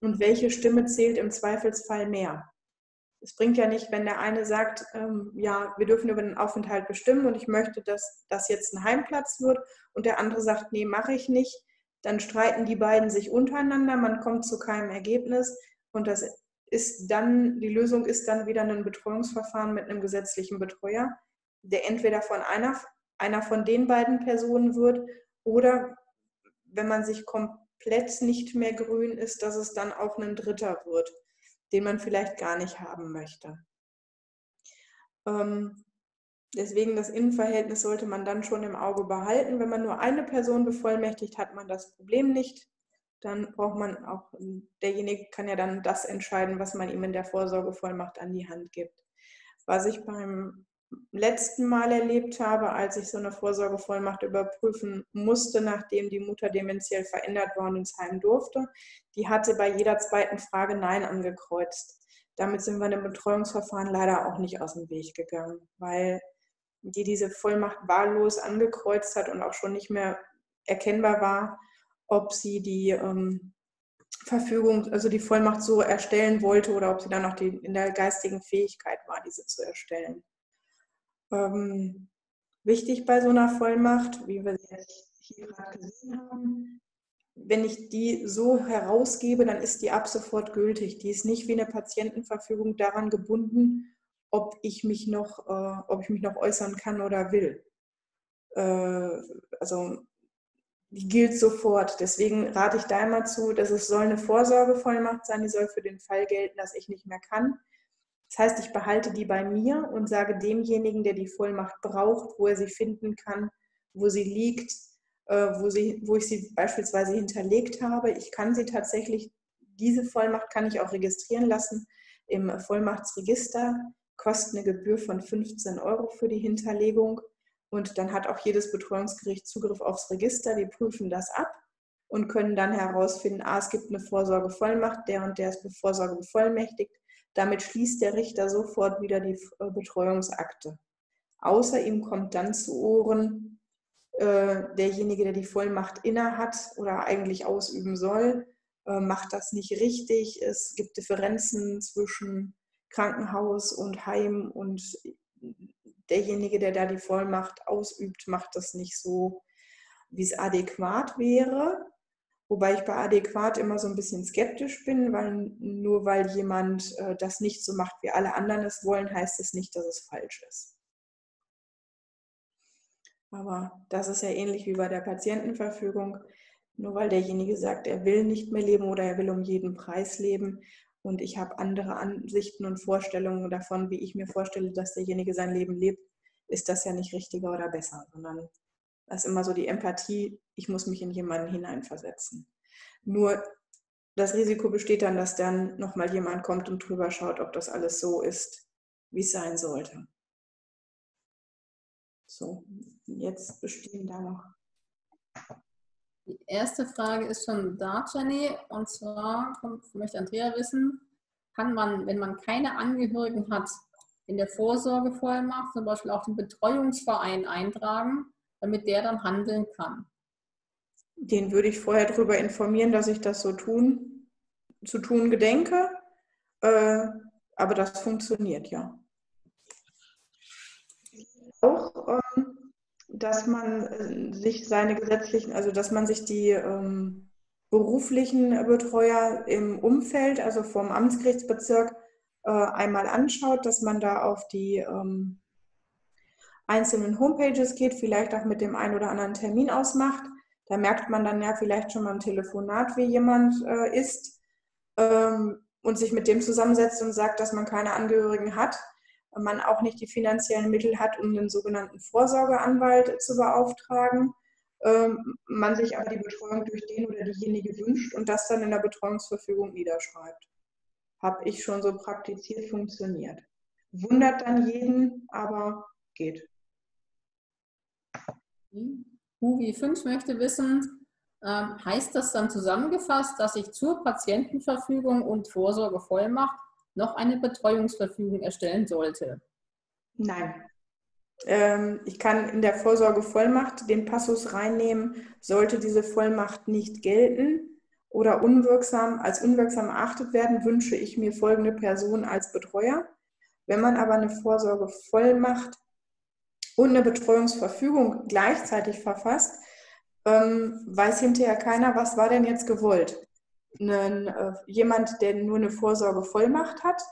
und welche Stimme zählt im Zweifelsfall mehr? Es bringt ja nicht, wenn der eine sagt, ähm, ja, wir dürfen über den Aufenthalt bestimmen und ich möchte, dass das jetzt ein Heimplatz wird und der andere sagt, nee, mache ich nicht. Dann streiten die beiden sich untereinander, man kommt zu keinem Ergebnis und das ist dann, die Lösung ist dann wieder ein Betreuungsverfahren mit einem gesetzlichen Betreuer, der entweder von einer einer von den beiden Personen wird oder wenn man sich komplett nicht mehr grün ist, dass es dann auch ein Dritter wird, den man vielleicht gar nicht haben möchte. Ähm, deswegen das Innenverhältnis sollte man dann schon im Auge behalten. Wenn man nur eine Person bevollmächtigt, hat man das Problem nicht. Dann braucht man auch, derjenige kann ja dann das entscheiden, was man ihm in der Vorsorgevollmacht an die Hand gibt. Was ich beim letzten Mal erlebt habe, als ich so eine Vorsorgevollmacht überprüfen musste, nachdem die Mutter dementiell verändert und ins Heim durfte. Die hatte bei jeder zweiten Frage Nein angekreuzt. Damit sind wir dem Betreuungsverfahren leider auch nicht aus dem Weg gegangen, weil die diese Vollmacht wahllos angekreuzt hat und auch schon nicht mehr erkennbar war, ob sie die ähm, Verfügung, also die Vollmacht so erstellen wollte oder ob sie dann noch die, in der geistigen Fähigkeit war, diese zu erstellen ähm, wichtig bei so einer Vollmacht, wie wir sie jetzt hier gerade gesehen haben. Wenn ich die so herausgebe, dann ist die ab sofort gültig. Die ist nicht wie eine Patientenverfügung daran gebunden, ob ich mich noch, äh, ob ich mich noch äußern kann oder will. Äh, also die gilt sofort. Deswegen rate ich da immer zu, dass es soll eine Vorsorgevollmacht sein, die soll für den Fall gelten, dass ich nicht mehr kann. Das heißt, ich behalte die bei mir und sage demjenigen, der die Vollmacht braucht, wo er sie finden kann, wo sie liegt, äh, wo, sie, wo ich sie beispielsweise hinterlegt habe. Ich kann sie tatsächlich, diese Vollmacht kann ich auch registrieren lassen im Vollmachtsregister, kostet eine Gebühr von 15 Euro für die Hinterlegung. Und dann hat auch jedes Betreuungsgericht Zugriff aufs Register. Die prüfen das ab und können dann herausfinden, ah, es gibt eine Vorsorgevollmacht, der und der ist für Vorsorge bevollmächtigt. Damit schließt der Richter sofort wieder die äh, Betreuungsakte. Außer ihm kommt dann zu Ohren, äh, derjenige, der die Vollmacht innehat oder eigentlich ausüben soll, äh, macht das nicht richtig. Es gibt Differenzen zwischen Krankenhaus und Heim und derjenige, der da die Vollmacht ausübt, macht das nicht so, wie es adäquat wäre. Wobei ich bei adäquat immer so ein bisschen skeptisch bin, weil nur weil jemand äh, das nicht so macht, wie alle anderen es wollen, heißt es nicht, dass es falsch ist. Aber das ist ja ähnlich wie bei der Patientenverfügung. Nur weil derjenige sagt, er will nicht mehr leben oder er will um jeden Preis leben und ich habe andere Ansichten und Vorstellungen davon, wie ich mir vorstelle, dass derjenige sein Leben lebt, ist das ja nicht richtiger oder besser, sondern das ist immer so die Empathie, ich muss mich in jemanden hineinversetzen. Nur das Risiko besteht dann, dass dann nochmal jemand kommt und drüber schaut, ob das alles so ist, wie es sein sollte. So, jetzt bestehen da noch. Die erste Frage ist schon da, Jenny. Und zwar möchte Andrea wissen, kann man, wenn man keine Angehörigen hat, in der Vorsorgevollmacht zum Beispiel auch den Betreuungsverein eintragen, damit der dann handeln kann? Den würde ich vorher darüber informieren, dass ich das so tun, zu tun gedenke. Äh, aber das funktioniert ja. Auch, ähm, dass man äh, sich seine gesetzlichen, also dass man sich die ähm, beruflichen Betreuer im Umfeld, also vom Amtsgerichtsbezirk, äh, einmal anschaut, dass man da auf die ähm, einzelnen Homepages geht, vielleicht auch mit dem einen oder anderen Termin ausmacht. Da merkt man dann ja vielleicht schon beim Telefonat, wie jemand äh, ist ähm, und sich mit dem zusammensetzt und sagt, dass man keine Angehörigen hat, man auch nicht die finanziellen Mittel hat, um den sogenannten Vorsorgeanwalt zu beauftragen, ähm, man sich aber die Betreuung durch den oder diejenige wünscht und das dann in der Betreuungsverfügung niederschreibt. Habe ich schon so praktiziert, funktioniert. Wundert dann jeden, aber geht. Huvi 5 möchte wissen, ähm, heißt das dann zusammengefasst, dass ich zur Patientenverfügung und Vorsorgevollmacht noch eine Betreuungsverfügung erstellen sollte? Nein. Ähm, ich kann in der Vorsorgevollmacht den Passus reinnehmen, sollte diese Vollmacht nicht gelten oder unwirksam, als unwirksam erachtet werden, wünsche ich mir folgende Person als Betreuer. Wenn man aber eine Vorsorgevollmacht und eine Betreuungsverfügung gleichzeitig verfasst, ähm, weiß hinterher keiner, was war denn jetzt gewollt. Einen, äh, jemand, der nur eine Vorsorgevollmacht hat,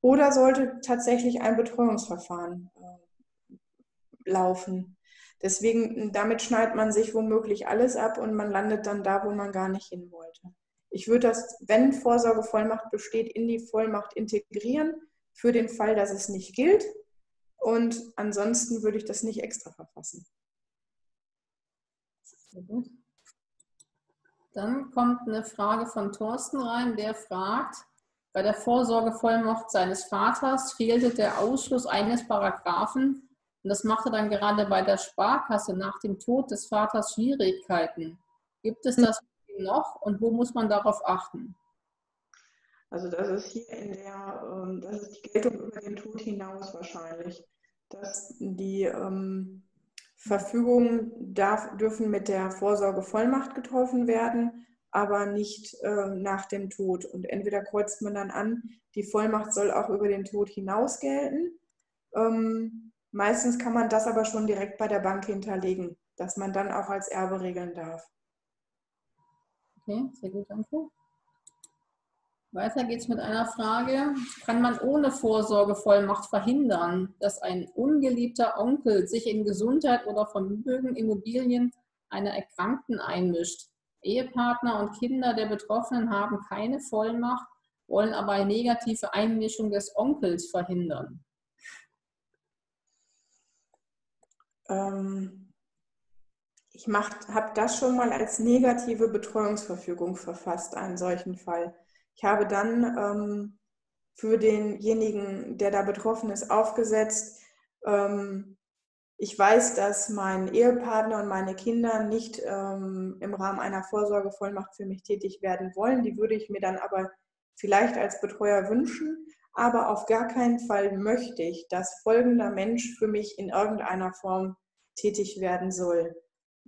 oder sollte tatsächlich ein Betreuungsverfahren äh, laufen. Deswegen, damit schneidet man sich womöglich alles ab und man landet dann da, wo man gar nicht hin wollte. Ich würde das, wenn Vorsorgevollmacht besteht, in die Vollmacht integrieren, für den Fall, dass es nicht gilt. Und ansonsten würde ich das nicht extra verfassen. Dann kommt eine Frage von Thorsten rein, der fragt, bei der Vorsorgevollmacht seines Vaters fehlte der Ausschluss eines Paragraphen und das machte dann gerade bei der Sparkasse nach dem Tod des Vaters Schwierigkeiten. Gibt es das noch und wo muss man darauf achten? Also das ist hier in der, ähm, das ist die Geltung über den Tod hinaus wahrscheinlich, dass die ähm, Verfügungen darf, dürfen mit der Vorsorgevollmacht getroffen werden, aber nicht äh, nach dem Tod. Und entweder kreuzt man dann an, die Vollmacht soll auch über den Tod hinaus gelten. Ähm, meistens kann man das aber schon direkt bei der Bank hinterlegen, dass man dann auch als Erbe regeln darf. Okay, sehr gut, danke. Weiter geht's mit einer Frage. Kann man ohne Vorsorgevollmacht verhindern, dass ein ungeliebter Onkel sich in Gesundheit oder Vermögen, Immobilien einer Erkrankten einmischt? Ehepartner und Kinder der Betroffenen haben keine Vollmacht, wollen aber eine negative Einmischung des Onkels verhindern. Ähm, ich habe das schon mal als negative Betreuungsverfügung verfasst, einen solchen Fall. Ich habe dann ähm, für denjenigen, der da betroffen ist, aufgesetzt, ähm, ich weiß, dass mein Ehepartner und meine Kinder nicht ähm, im Rahmen einer Vorsorgevollmacht für mich tätig werden wollen. Die würde ich mir dann aber vielleicht als Betreuer wünschen. Aber auf gar keinen Fall möchte ich, dass folgender Mensch für mich in irgendeiner Form tätig werden soll.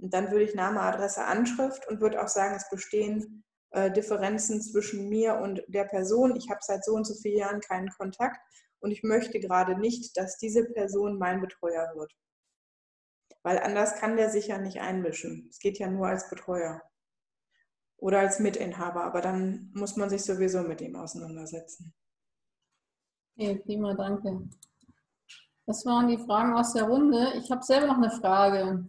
Und dann würde ich Name, Adresse, Anschrift und würde auch sagen, es bestehen äh, Differenzen zwischen mir und der Person. Ich habe seit so und so vielen Jahren keinen Kontakt und ich möchte gerade nicht, dass diese Person mein Betreuer wird. Weil anders kann der sich ja nicht einmischen. Es geht ja nur als Betreuer oder als Mitinhaber, aber dann muss man sich sowieso mit ihm auseinandersetzen. Okay, prima, danke. Das waren die Fragen aus der Runde. Ich habe selber noch eine Frage.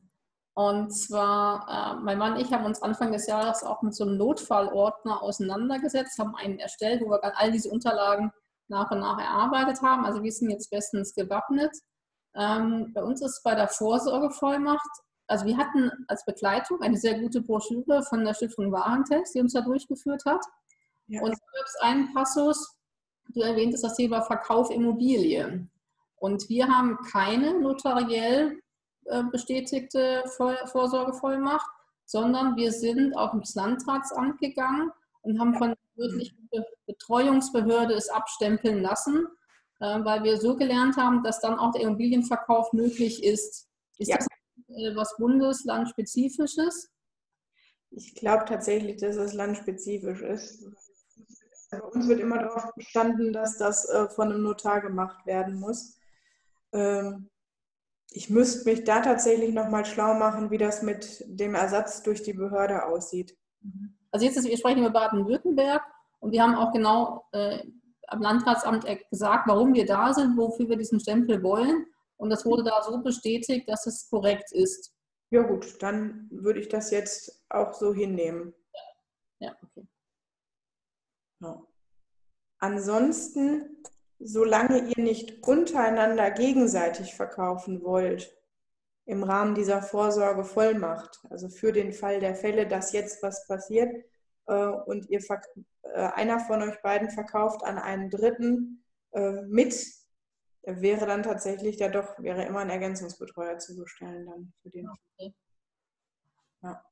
Und zwar, äh, mein Mann und ich haben uns Anfang des Jahres auch mit so einem Notfallordner auseinandergesetzt, haben einen erstellt, wo wir dann all diese Unterlagen nach und nach erarbeitet haben. Also wir sind jetzt bestens gewappnet. Ähm, bei uns ist bei der Vorsorgevollmacht, also wir hatten als Begleitung eine sehr gute Broschüre von der Stiftung Warentest, die uns da durchgeführt hat. Ja. Und da gab es einen Passus, du erwähntest das Thema Verkauf Immobilien. Und wir haben keine notariell bestätigte Vorsorgevollmacht, sondern wir sind auch ins Landratsamt gegangen und haben von der wirklichen Betreuungsbehörde es abstempeln lassen, äh, weil wir so gelernt haben, dass dann auch der Immobilienverkauf möglich ist. Ist ja. das äh, was bundeslandspezifisches? Ich glaube tatsächlich, dass es landspezifisch ist. Bei uns wird immer darauf bestanden, dass das von einem Notar gemacht werden muss. Ähm, ich müsste mich da tatsächlich nochmal schlau machen, wie das mit dem Ersatz durch die Behörde aussieht. Mhm. Also jetzt ist, wir sprechen über Baden-Württemberg und wir haben auch genau äh, am Landratsamt gesagt, warum wir da sind, wofür wir diesen Stempel wollen. Und das wurde da so bestätigt, dass es korrekt ist. Ja gut, dann würde ich das jetzt auch so hinnehmen. Ja, ja okay. Ja. Ansonsten solange ihr nicht untereinander gegenseitig verkaufen wollt, im Rahmen dieser Vorsorgevollmacht, also für den Fall der Fälle, dass jetzt was passiert äh, und ihr äh, einer von euch beiden verkauft an einen Dritten äh, mit, wäre dann tatsächlich ja doch, wäre immer ein Ergänzungsbetreuer zu bestellen dann für den. Okay. Ja.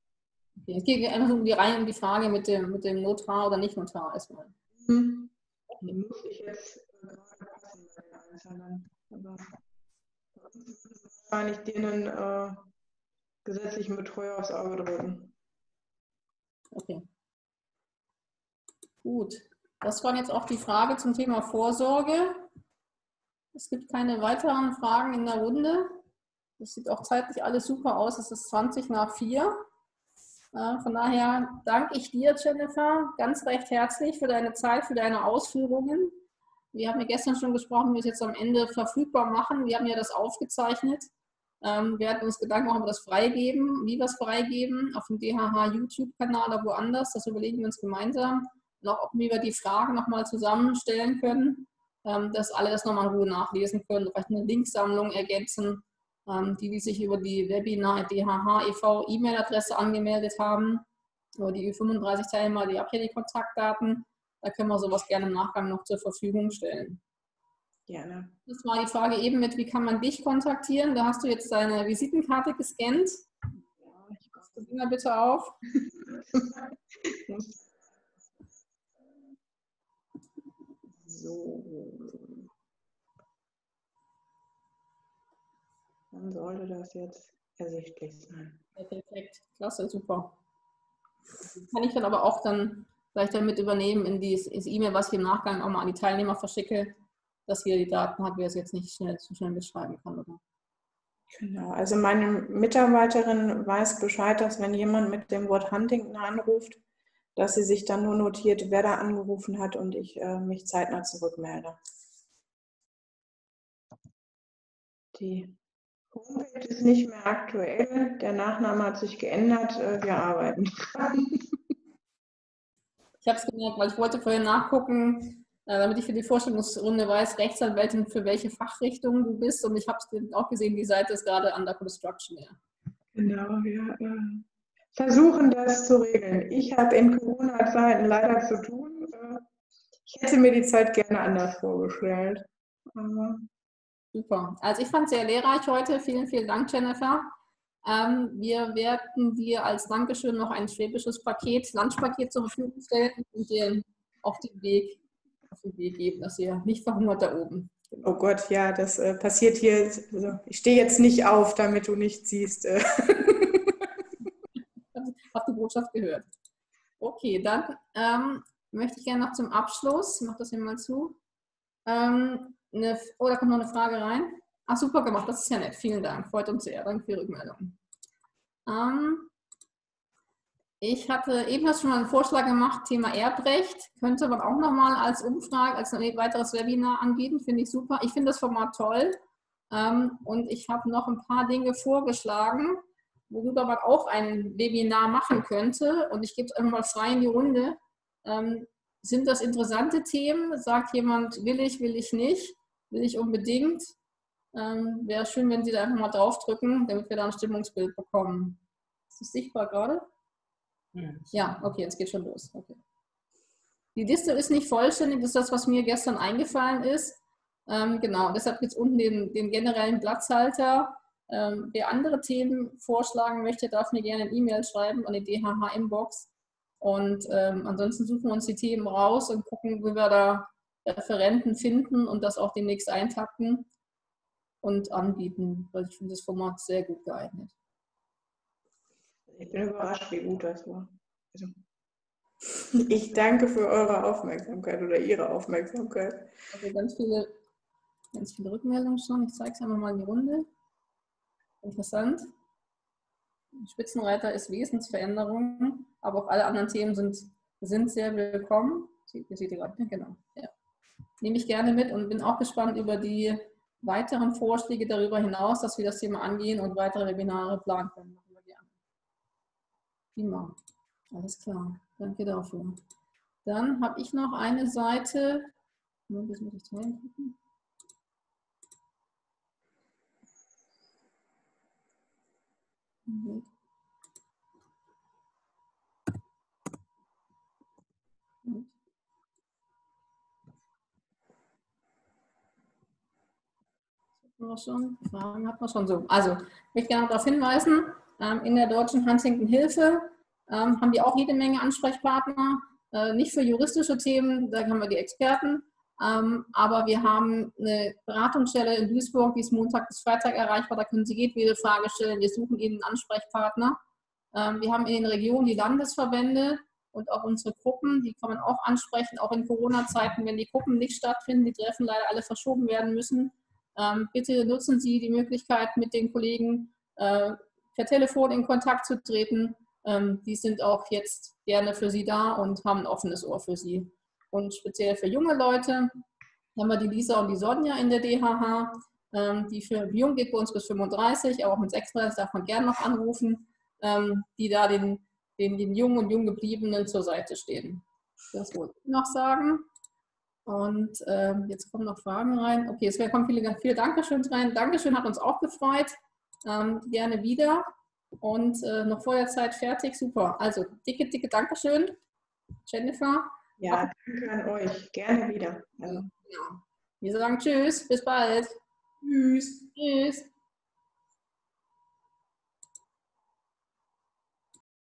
Okay. Es geht einfach um die Reihe um die Frage mit dem, mit dem Notar oder nicht Notar erstmal. Die muss ich jetzt sondern wahrscheinlich denen äh, gesetzlichen Betreuer aufs Auge drücken. Okay. Gut. Das war jetzt auch die Frage zum Thema Vorsorge. Es gibt keine weiteren Fragen in der Runde. Das sieht auch zeitlich alles super aus. Es ist 20 nach 4. Äh, von daher danke ich dir, Jennifer, ganz recht herzlich für deine Zeit, für deine Ausführungen. Wir haben ja gestern schon gesprochen, wie wir es jetzt am Ende verfügbar machen. Wir haben ja das aufgezeichnet. Ähm, wir hatten uns Gedanken machen, ob wir das freigeben, wie wir es freigeben, auf dem DHH YouTube-Kanal oder woanders. Das überlegen wir uns gemeinsam. Noch, ob wir die Fragen nochmal zusammenstellen können, ähm, dass alle das nochmal in Ruhe nachlesen können, vielleicht eine Linksammlung ergänzen, ähm, die, die sich über die Webinar DHH e.V. E-Mail-Adresse angemeldet haben. Oder die 35 Teilnehmer, die haben ja die Kontaktdaten. Da können wir sowas gerne im Nachgang noch zur Verfügung stellen. Gerne. Das war die Frage eben mit, wie kann man dich kontaktieren? Da hast du jetzt deine Visitenkarte gescannt. Ja, ich passe die mal bitte auf. so. Dann sollte das jetzt ersichtlich sein. Ja, perfekt. Klasse, super. Kann ich dann aber auch dann vielleicht damit übernehmen in die E-Mail, was ich im Nachgang auch mal an die Teilnehmer verschicke, dass jeder die Daten hat, wer es jetzt nicht schnell zu schnell beschreiben kann. Oder? Genau, also meine Mitarbeiterin weiß Bescheid, dass wenn jemand mit dem Wort Huntington anruft, dass sie sich dann nur notiert, wer da angerufen hat und ich äh, mich zeitnah zurückmelde. Die Homepage ist nicht mehr aktuell, der Nachname hat sich geändert, äh, wir arbeiten dran. Ich habe es gemerkt, weil ich wollte vorher nachgucken, äh, damit ich für die Vorstellungsrunde weiß, Rechtsanwältin für welche Fachrichtung du bist. Und ich habe es auch gesehen, die Seite ist gerade under construction. Ja. Genau, wir äh, versuchen das zu regeln. Ich habe in Corona-Zeiten leider zu tun. Äh, ich hätte mir die Zeit gerne anders vorgestellt. Super. Also ich fand es sehr lehrreich heute. Vielen, vielen Dank, Jennifer. Ähm, wir werden dir als Dankeschön noch ein schwäbisches Paket, Lunchpaket zur Verfügung stellen und dir auf den Weg, auf den Weg geben, dass ihr nicht verhungert da oben. Oh Gott, ja, das äh, passiert hier. Also ich stehe jetzt nicht auf, damit du nicht siehst. Äh. Hab die Botschaft gehört. Okay, dann ähm, möchte ich gerne noch zum Abschluss, ich mache das hier mal zu. Ähm, eine, oh, da kommt noch eine Frage rein. Ach, super gemacht, das ist ja nett. Vielen Dank, freut uns sehr. Danke für die Rückmeldung. Ähm, ich hatte ebenfalls schon mal einen Vorschlag gemacht, Thema Erbrecht. Könnte man auch nochmal als Umfrage, als ein weiteres Webinar anbieten. Finde ich super. Ich finde das Format toll. Ähm, und ich habe noch ein paar Dinge vorgeschlagen, worüber man auch ein Webinar machen könnte. Und ich gebe es einfach mal frei in die Runde. Ähm, sind das interessante Themen? Sagt jemand, will ich, will ich nicht? Will ich unbedingt? Ähm, Wäre schön, wenn Sie da einfach mal draufdrücken, damit wir da ein Stimmungsbild bekommen. Ist das sichtbar gerade? Ja. ja, okay, jetzt geht schon los. Okay. Die Liste ist nicht vollständig, das ist das, was mir gestern eingefallen ist. Ähm, genau, deshalb gibt es unten den, den generellen Platzhalter. Ähm, wer andere Themen vorschlagen möchte, darf mir gerne eine E-Mail schreiben an die DHH-Inbox. Und ähm, ansonsten suchen wir uns die Themen raus und gucken, wie wir da Referenten finden und das auch demnächst eintakten und anbieten, weil ich finde das Format sehr gut geeignet. Ich bin überrascht, wie gut das war. Also, ich danke für eure Aufmerksamkeit oder Ihre Aufmerksamkeit. Also ganz viele, ganz viele Rückmeldungen schon. Ich zeige es einmal mal in die Runde. Interessant. Spitzenreiter ist Wesensveränderung, aber auch alle anderen Themen sind, sind sehr willkommen. Seht ihr gerade, genau. Ja. Nehme ich gerne mit und bin auch gespannt über die weiteren Vorschläge darüber hinaus, dass wir das Thema angehen und weitere Webinare planen können. Machen. Prima. Alles klar. Danke dafür. Dann habe ich noch eine Seite. Das Mhm. schon, Fragen hat man schon so. Also, ich möchte gerne darauf hinweisen, ähm, in der deutschen Huntington Hilfe ähm, haben wir auch jede Menge Ansprechpartner, äh, nicht für juristische Themen, da haben wir die Experten, ähm, aber wir haben eine Beratungsstelle in Duisburg, die ist Montag bis Freitag erreichbar, da können Sie jedwede Frage stellen, wir suchen Ihnen einen Ansprechpartner. wir haben in den Regionen die Landesverbände, und auch unsere Gruppen, die kann man auch ansprechen, auch in Corona-Zeiten, wenn die Gruppen nicht stattfinden, die Treffen leider alle verschoben werden müssen, bitte nutzen Sie die Möglichkeit, mit den Kollegen äh, per Telefon in Kontakt zu treten. Ähm, die sind auch jetzt gerne für Sie da und haben ein offenes Ohr für Sie. Und speziell für junge Leute haben wir die Lisa und die Sonja in der DHH. Ähm, die für Jung geht bei uns bis 35, aber auch mit 36 darf man gerne noch anrufen, ähm, die da den, den, den Jungen und Junggebliebenen zur Seite stehen. Das wollte ich noch sagen. Und äh, jetzt kommen noch Fragen rein. Okay, es kommen viele, viele Dankeschön rein. Dankeschön hat uns auch gefreut. Ähm, gerne wieder. Und äh, noch vor der Zeit fertig. Super. Also dicke, dicke Dankeschön, Jennifer. Ja, danke an euch. Gerne wieder. Also. Ja. Wir sagen Tschüss. Bis bald. Tschüss. Tschüss.